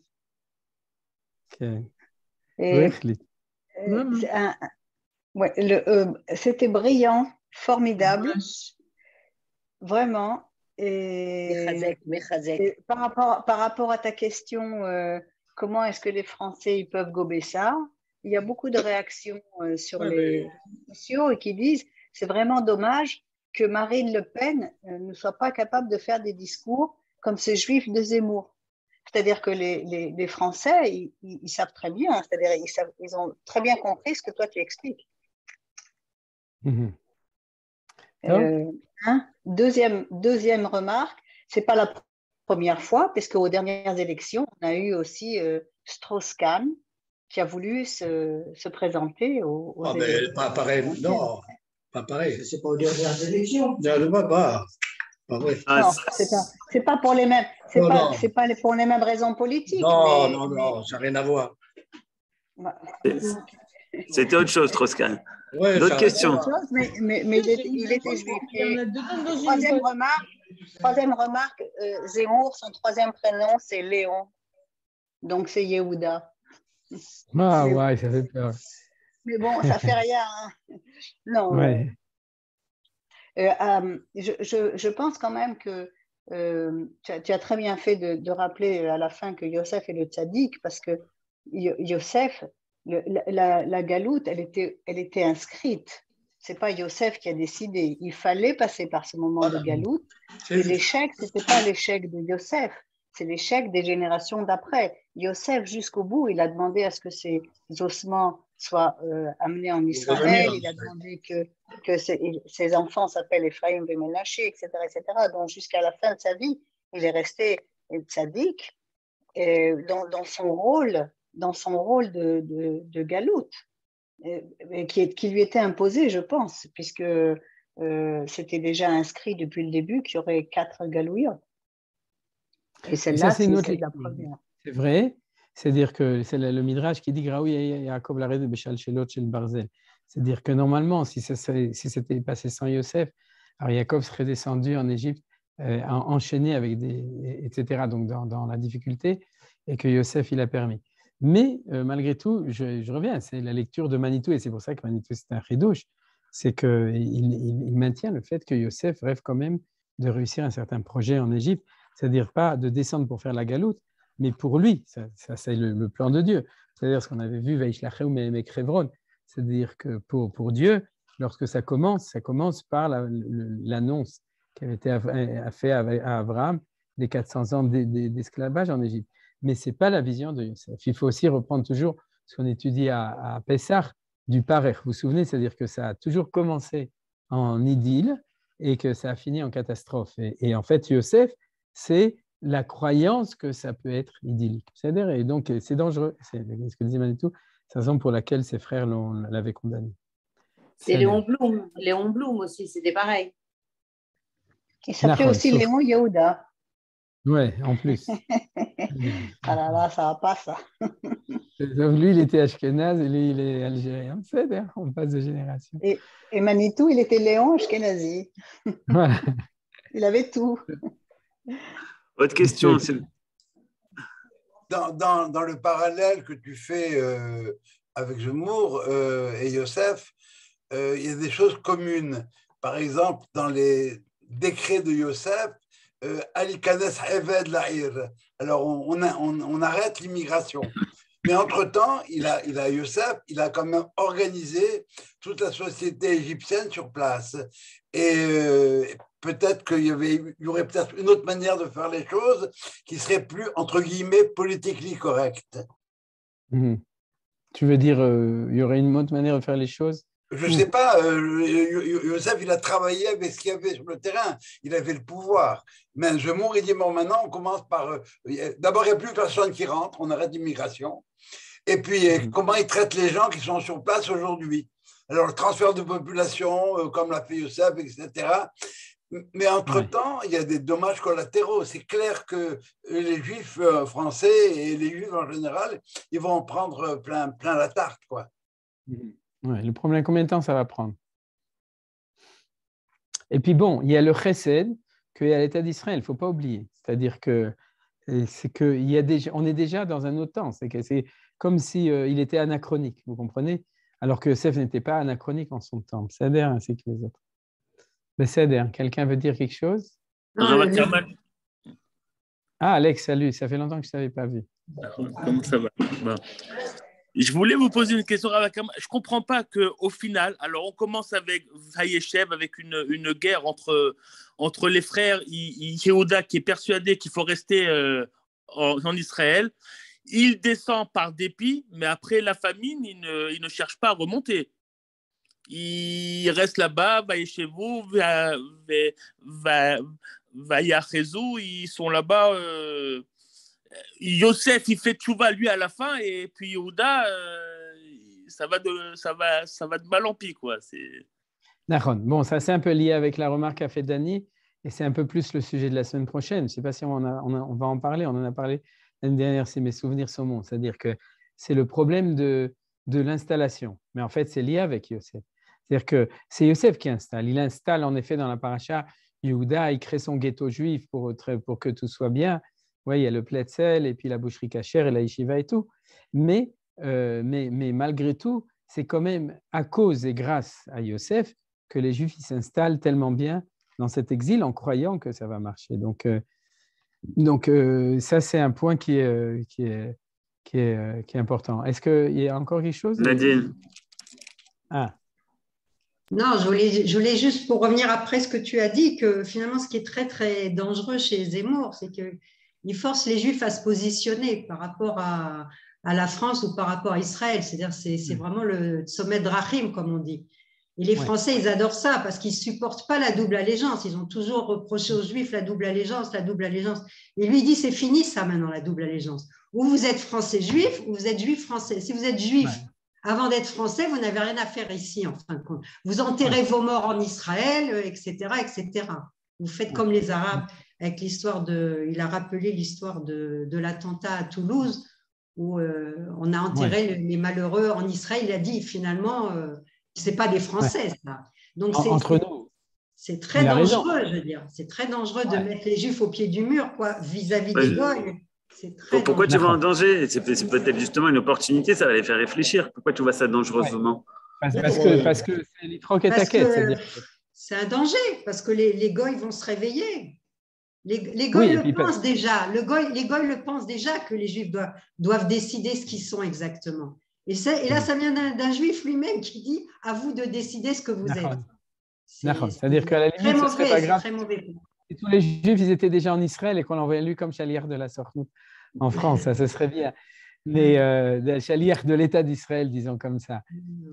כן.
Et, euh, mm-hmm. euh, c'était brillant, formidable, vraiment. Par, rapport, à ta question, euh, comment est-ce que les Français peuvent gober ça Il y a beaucoup de réactions sur les mais... sociaux et qui disent c'est vraiment dommage que Marine Le Pen ne soit pas capable de faire des discours comme ce juif de Zemmour. C'est-à-dire que les, les- les Français, ils, ils- ils savent très bien, c'est-à-dire ils, savent- ils ont très bien compris ce que toi tu expliques.
Mhm. Ah.
Euh, hein? deuxième, deuxième remarque, c'est pas la pr- première fois, parce qu'aux dernières élections, on a eu aussi euh, Strauss-Kahn qui a voulu se, se présenter aux, aux
Ah, mais pas pareil, non, pas pareil.
C'est pas aux dernières élections.
Non, je vois pas. Pas vrai.
Ah,
Non, c'est pas, pour les mêmes, c'est pas, pas pour les mêmes raisons politiques.
Non,
mais-
non, non, ça n'a rien à voir.
mais-
C'était autre chose, Troscan.
Ouais,
D'autres questions
chose, mais, mais, mais il était, juif. Troisième remarque, troisième remarque euh, Zemmour, son troisième prénom, c'est Léon. Donc c'est Yehuda.
Ah ouais, ça fait peur.
Mais bon, ça fait rien. hein. Non.
Ouais.
Euh, euh, je, je, je pense quand même que euh, tu, as, tu as très bien fait de, de rappeler à la fin que Yosef est le tzaddik parce que Yo- Yosef, le- la, la, galoute, elle était, elle était inscrite. C'est pas Yosef qui a décidé. Il fallait passer par ce moment de galoute. Et l'échec, ce n'était pas l'échec de Yosef, c'est l'échec des générations d'après. Yosef, jusqu'au bout, il a demandé à ce que ses ossements soient euh, amenés en Israël. Il a demandé que, que ses, ses enfants s'appellent Ephraim et Ménaché, etc., etc. Donc, jusqu'à la fin de sa vie, il est resté tzaddik et dans, dans son rôle, dans son rôle de, de, de galoute, et- et qui, est- qui lui était imposé, je pense, puisque euh, c'était déjà inscrit depuis le début qu'il y aurait quatre galouillots. Et celle-là,
c'est
la première.
C'est vrai. C'est-à-dire que c'est le, Midrash qui dit Yaakov de Shelot chez le Barzel. C'est-à-dire que normalement, si c'était passé sans Yosef, alors Yaakov serait descendu en Égypte, euh, en- enchaîné avec des. etc. Donc dans, la difficulté, et que Yosef, il a permis. Mais euh, malgré tout, je, reviens, c'est la lecture de Manitou, et c'est pour ça que Manitou, c'est un chidouche, c'est qu'il il, il maintient le fait que Yosef rêve quand même de réussir un certain projet en Égypte, c'est-à-dire pas de descendre pour faire la galoute, mais pour lui, ça, c'est le, plan de Dieu. C'est-à-dire ce qu'on avait vu, Veishlachem et Mekrevron, c'est-à-dire que pour, pour Dieu, lorsque ça commence, ça commence par l'annonce qui avait été a- fait à Abraham des 400 ans d'e- d'e- d'esclavage en Égypte. Mais ce n'est pas la vision de Yosef. Il faut aussi reprendre toujours ce qu'on étudie à, à Pessah du Parech. Vous vous souvenez, c'est-à-dire que ça a toujours commencé en idylle et que ça a fini en catastrophe. Et, et en fait, Yosef, c'est la croyance que ça peut être idyllique. C'est-à-dire, et donc, c'est dangereux. C'est ce que disait Manitou. C'est la raison pour laquelle ses frères l'avaient condamné.
C'est Léon Blum. Léon Blum aussi, c'était pareil.
Il s'appelait aussi
sauf-
Léon Yehuda.
Ouais, en plus.
Ah là là, ça va pas ça.
Donc, lui, il était ashkénaze et lui, il est algérien. C'est bien, on passe de génération.
Et Manitou, il était Léon Ashkenazi.
Voilà.
Il avait tout.
Autre question
dans, dans, dans le parallèle que tu fais euh, avec Zemmour euh, et Yosef, euh, il y a des choses communes. Par exemple, dans les décrets de Lahir. Alors, on, on, on- arrête l'immigration. Mais entre-temps, il a, il a Youssef, il a quand même organisé toute la société égyptienne sur place. Et peut-être qu'il y, avait, il y aurait peut-être une autre manière de faire les choses qui serait plus, entre guillemets, politiquement correcte.
Mhm. Tu veux dire, euh, il y aurait une autre manière de faire les choses?
Je ne sais pas, euh, Youssef, il a travaillé avec ce qu'il y avait sur le terrain, il avait le pouvoir. Mais il dit, bon, maintenant, on commence par... euh, D'abord, il n'y a plus personne qui rentre, on arrête l'immigration. Et puis, euh,
Mhm.
comment il traite les gens qui sont sur place aujourd'hui? Alors, le transfert de population, euh, comme l'a fait Youssef, etc. Mais entre-temps, il y a des dommages collatéraux. C'est clair que les juifs euh, français et les juifs en général, ils vont en prendre plein, plein la tarte, quoi.
Ouais, le problème, combien de temps ça va prendre? Et puis bon, il y a le chesed qu'il y a l'État d'Israël, il ne faut pas oublier. C'est-à-dire que euh, c'est que il y a déjà, on est déjà dans un autre temps. C'est que c'est comme si euh, il était anachronique, vous comprenez? Alors que Yosef n'était pas anachronique en son temps. Seder ainsi que les autres. Mais Seder, quelqu'un veut dire quelque chose?
Bonjour.
Ah, Alex, salut, ça fait longtemps que je ne t'avais pas vu.
Comment ça va? Bon. Je voulais vous poser une question. Je ne comprends pas qu'au final, alors on commence avec Vayeshev, avec une, une guerre entre, entre les frères Yehuda qui est persuadé qu'il faut rester euh, en, en Israël. Il descend par dépit, mais après la famine, il ne, il ne cherche pas à remonter. Il reste là-bas, Vayeshevu, Va- Va- Va- Vayachezu, ils sont là-bas. euh, Yosef, il fait tchouva lui à la fin, et puis Yehuda, euh, ça, va de, ça, va, ça va de mal en pis, quoi. C'est...
Bon, ça c'est un peu lié avec la remarque qu'a fait Dani, et c'est un peu plus le sujet de la semaine prochaine. Je ne sais pas si on, a- on, va en parler, on en a parlé l'année dernière, si mes souvenirs sont bons. C'est-à-dire que c'est le problème de, de l'installation. Mais en fait, c'est lié avec Yosef. C'est-à-dire que c'est Yosef qui installe. Il installe en effet dans la paracha Yehuda, il crée son ghetto juif pour, pour que tout soit bien. Oui, il y a le Pletzel et puis la boucherie cachère et la yeshiva et tout. Mais, euh, mais, mais malgré tout, c'est quand même à cause et grâce à Yosef que les Juifs s'installent tellement bien dans cet exil en croyant que ça va marcher. Donc, euh, donc euh, ça, c'est un point qui est, qui est, qui est, qui est important. Est-ce qu'il y a encore quelque chose
Nadine.
Ah,
Non, je voulais, je voulais juste pour revenir après ce que tu as dit, que finalement, ce qui est très, très dangereux chez Zemmour, c'est qu'il force les Juifs à se positionner par rapport à, à la France ou par rapport à Israël. C'est-à-dire, c'est c'est vraiment le sommet de Rahim, comme on dit. Et les
Ouais.
Français, ils adorent ça parce qu'ils ne supportent pas la double allégeance. Ils ont toujours reproché aux Juifs la double allégeance, la double allégeance. Et lui, il dit, c'est fini ça maintenant, la double allégeance. Ou vous êtes français juif, ou vous êtes juif français. Si vous êtes juif avant d'être français, vous n'avez rien à faire ici, en fin de compte. Vous enterrez vos morts en Israël, euh, etc., etc. Vous faites comme les Arabes avec l'histoire de. Il a rappelé l'histoire de, de l'attentat à Toulouse où euh, on a enterré
Ouais.
les malheureux en Israël. Il a dit finalement, euh, c'est pas des Français, ça. Donc
En-
c'est
entre nous.
C'est très
raison.
dangereux, je veux dire. C'est très dangereux de mettre les Juifs au pied du mur, quoi, vis-à-vis des
je-
goy. C'est très
Pour- Pourquoi tu vas en danger C'est peut- c'est peut-être justement une opportunité, ça va les faire réfléchir. Pourquoi tu vois ça dangereusement
parce, parce que, parce que c'est les trocs c'est-à-dire-
c'est un danger, parce que les, les goy vont se réveiller. Les, les goy
Oui,
le pensent déjà. Le goy- les goy le pensent déjà que les juifs doivent, doivent décider ce qu'ils sont exactement. Et, ça- et là, ça vient d'un juif lui-même qui dit à vous de décider ce que vous êtes.
C'est-à-dire qu'à la
Très
limite, ce
mauvais,
serait pas grave. Si tous les Juifs ils étaient déjà en Israël et qu'on l'envoyait lui comme chalière de la sorte en France, ça ce serait bien. Mais euh, chalière de l'État d'Israël, disons comme ça.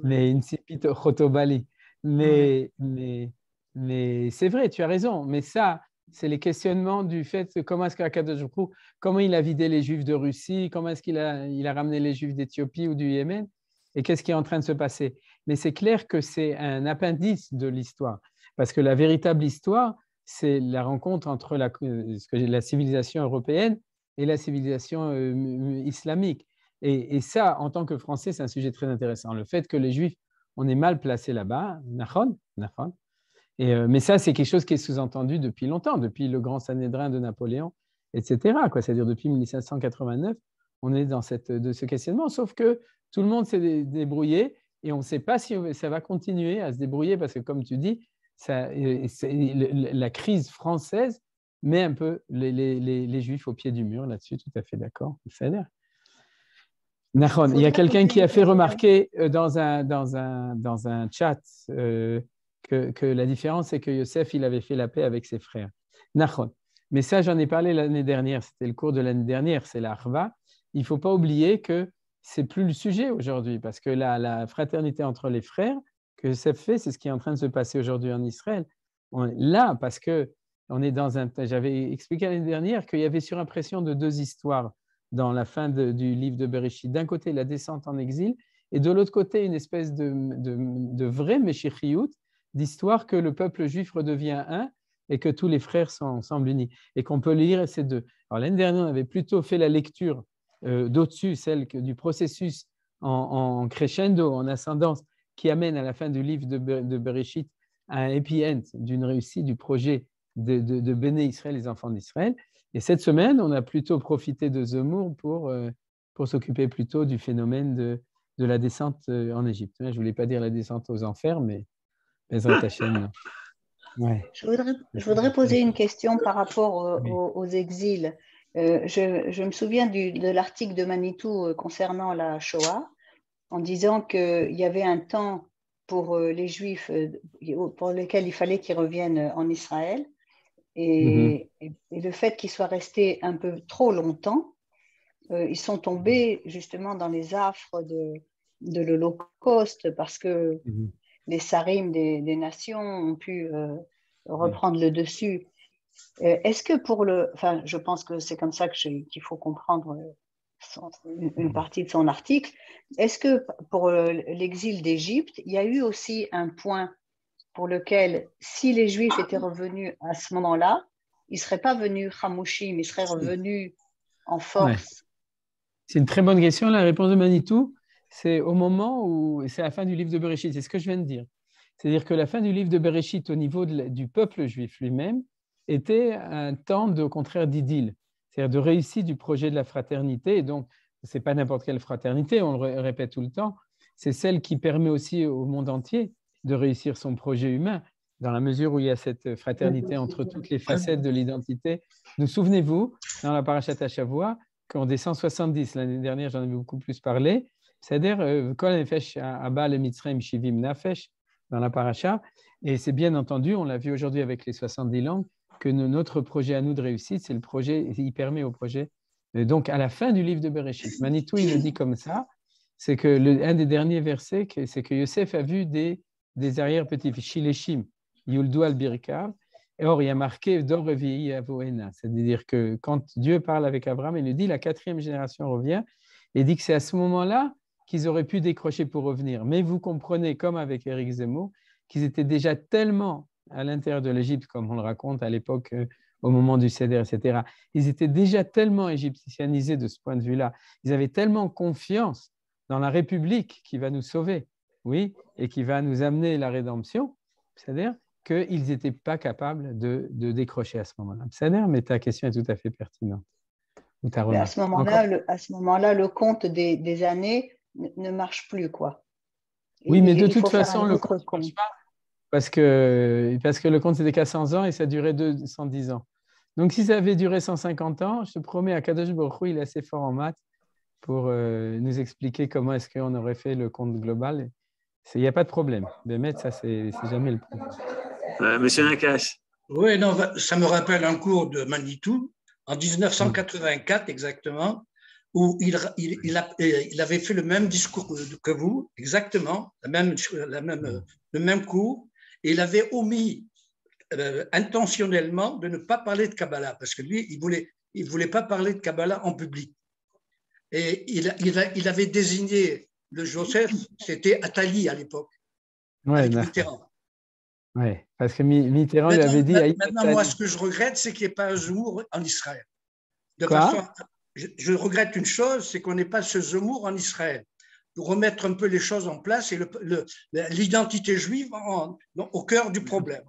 Mais incipit chotobali. Mais, mais, mais c'est vrai, tu as raison. Mais ça, c'est les questionnements du fait de comment est-ce qu'Akadosh comment il a vidé les Juifs de Russie, comment est-ce qu'il a, il a ramené les Juifs d'Éthiopie ou du Yémen, et qu'est-ce qui est en train de se passer. Mais c'est clair que c'est un appendice de l'histoire, parce que la véritable histoire, c'est la rencontre entre j'ai- la civilisation européenne et la civilisation euh, islamique. Et, ça, en tant que Français, c'est un sujet très intéressant. Le fait que les Juifs, on est mal placés là-bas. Et, euh, mais ça, c'est quelque chose qui est sous-entendu depuis longtemps, depuis le grand Sanhédrin de Napoléon, etc. C'est-à-dire depuis 1589, on est dans ce questionnement, sauf que tout le monde s'est dé- débrouillé et on ne sait pas si ça va continuer à se débrouiller parce que, comme tu dis, la crise française met un peu les, Juifs au pied du mur là-dessus, tout à fait d'accord. Nahon, il y a quelqu'un qui a fait remarquer euh, dans un, dans un, dans un chat euh, que, que la différence, c'est que Yosef, il avait fait la paix avec ses frères. Nahon. Mais ça, j'en ai parlé l'année dernière, c'était le cours de l'année dernière, c'est l'Arva. Il ne faut pas oublier que c'est plus le sujet aujourd'hui, parce que la, fraternité entre les frères que Yosef fait, c'est ce qui est en train de se passer aujourd'hui en Israël. Là, parce que on est dans un. J'avais expliqué l'année dernière qu'il y avait surimpression de deux histoires dans la fin du livre de Bereshit. D'un côté, la descente en exil, et de l'autre côté, une espèce de, de, de vrai Meshichiout, d'histoire que le peuple juif redevient un et que tous les frères sont ensemble unis, et qu'on peut lire ces deux. Alors l'année dernière, on avait plutôt fait la lecture euh, d'au-dessus, celle que, du processus en, crescendo, en ascendance, qui amène à la fin du livre de, de Bereshit un happy end d'une réussite du projet de, de, de Béné Israël, les enfants d'Israël. Et cette semaine, on a plutôt profité de Zemmour pour, euh, pour s'occuper plutôt du phénomène de, de la descente euh, en Égypte. Je ne voulais pas dire la descente aux enfers, mais Ezra Tachem,
Ouais. Je, voudrais, je voudrais poser une question par rapport euh, aux, aux, exils. Euh, je, je, me souviens du, de l'article de Manitou concernant la Shoah, en disant qu'il y avait un temps pour euh, les Juifs pour lequel il fallait qu'ils reviennent en Israël. Et, -hmm. et, le fait qu'ils soient restés un peu trop longtemps, ils sont tombés justement dans les affres de, de l'Holocauste parce que -hmm les sarim des, des, nations ont pu euh, reprendre le dessus. Euh, Est-ce que pour le... Enfin, je pense que c'est comme ça qu'il qu faut comprendre son, une partie de son article. Est-ce que pour l'exil d'Égypte, il y a eu aussi un point pour lequel, si les Juifs étaient revenus à ce moment-là, ils ne seraient pas venus Hamouchim, ils seraient revenus en force?
Ouais. C'est une très bonne question, la réponse de Manitou c'est au moment où, c'est la fin du livre de Bereshit, c'est ce que je viens de dire. C'est-à-dire que la fin du livre de Bereshit au niveau de, du peuple juif lui-même était un temps de, au contraire d'idylle, c'est-à-dire de réussite du projet de la fraternité. Et donc, ce n'est pas n'importe quelle fraternité, on le répète tout le temps, c'est celle qui permet aussi au monde entier de réussir son projet humain, dans la mesure où il y a cette fraternité entre toutes les facettes de l'identité. Nous souvenez-vous, dans la parachat Shavua, qu'en des 170, l'année dernière, j'en ai beaucoup plus parlé, c'est-à-dire, Kol Nefesh Abba le Mitzrayim Shivim Nafesh dans la paracha. Et c'est bien entendu, on l'a vu aujourd'hui avec les 70 langues, que notre projet à nous de réussite, c'est le projet, il permet au projet. Donc, à la fin du livre de Bereshit, Manitou, il le dit comme ça c'est que le, un des derniers versets, c'est que Yosef a vu des, des arrière-petits-fils, Shileshim, Yuldu al-Birkav, et or, il y a marqué Dor Avoena, c'est-à-dire que quand Dieu parle avec Abraham, il lui dit la quatrième génération revient, et dit que c'est à ce moment-là qu'ils auraient pu décrocher pour revenir. Mais vous comprenez, comme avec Éric Zemmour, qu'ils étaient déjà tellement à l'intérieur de l'Égypte, comme on le raconte à l'époque, euh, au moment du CEDER, etc. Ils étaient déjà tellement égyptianisés de ce point de vue-là. Ils avaient tellement confiance dans la République qui va nous sauver, oui, et qui va nous amener la rédemption, c'est-à-dire qu'ils n'étaient pas capables de, de, décrocher à ce moment-là. C'est-à-dire, mais ta question est tout à fait pertinente.
à ce moment-là, le, compte des, des années ne marche plus, quoi.
Oui, mais de toute façon, le compte ne marche pas parce que, parce que le compte c'était qu'à 100 ans et ça durait 210 ans. Donc, si ça avait duré 150 ans, je te promets, à Kadosh Baruch il est assez fort en maths pour euh, nous expliquer comment est-ce qu'on aurait fait le compte global. Il n'y a pas de problème. Bémet, ça, c'est jamais le problème.
Euh, Monsieur Nakash.
Oui, non, ça me rappelle un cours de Manitou en 1984 exactement où il, il, il, a, il, avait fait le même discours que vous, exactement, la même, la même, le même cours, et il avait omis euh, intentionnellement de ne pas parler de Kabbalah, parce que lui, il ne voulait, il voulait pas parler de Kabbalah en public. Et il, il, avait désigné le Joseph, c'était Attali à l'époque,
ouais. Oui, parce que Mitterrand lui avait dit...
Maintenant, moi, ce que je regrette, c'est qu'il n'y ait pas un jour en Israël. De
Quoi?
façon je, je, regrette une chose, c'est qu'on n'ait pas ce Zemmour en Israël. Remettre un peu les choses en place et l'identité juive en, au cœur du problème.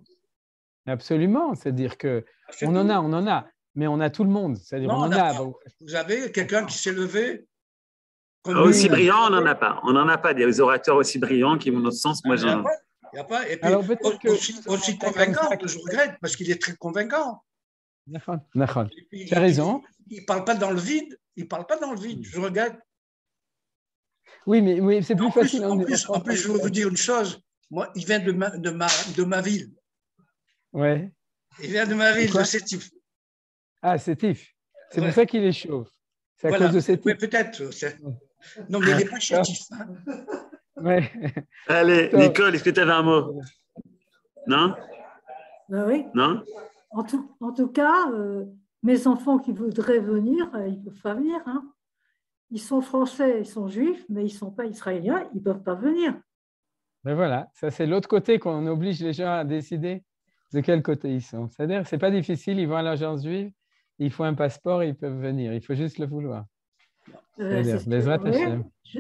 Absolument, c'est-à-dire que on en a, on en a, mais on a tout le monde. C'est-à-dire on en a.
Vous avez quelqu'un qui s'est levé
Aussi lui, brillant, on n'en a pas. On n'en a pas des orateurs aussi brillants qui vont dans ce sens. Moi, j'en.
Il n'y a pas. Et puis, Alors, aussi, aussi convaincant, je regrette, parce qu'il est très convaincant.
Tu as raison.
Il ne parle pas dans le vide. Il parle pas dans le vide. Je regrette.
Oui, mais, c'est plus
En
facile.
plus, en, plus, en plus, je veux vous dire une chose. Moi, il vient de ma, de ma, de ma ville.
Ouais.
Il vient de ma ville, de Sétif.
Ah, Sétif. C'est
Ouais.
pour ça qu'il est chauve. C'est à
Voilà.
cause de Sétif.
Oui, peut-être. Non, mais il n'est pas chétif. hein.
Ouais.
Allez, Nicole, est-ce que tu avais un mot? Non?
Ben oui.
Non?
En tout, en tout cas, euh, mes enfants qui voudraient venir, euh, ils ne peuvent pas venir. hein. Ils sont français, ils sont juifs, mais ils ne sont pas israéliens, ils ne peuvent pas venir.
Ben voilà, ça c'est l'autre côté qu'on oblige les gens à décider de quel côté ils sont. C'est-à-dire, c'est pas difficile, ils vont à l'agence juive, il faut un passeport, ils peuvent venir, il faut juste le vouloir.
Euh, je-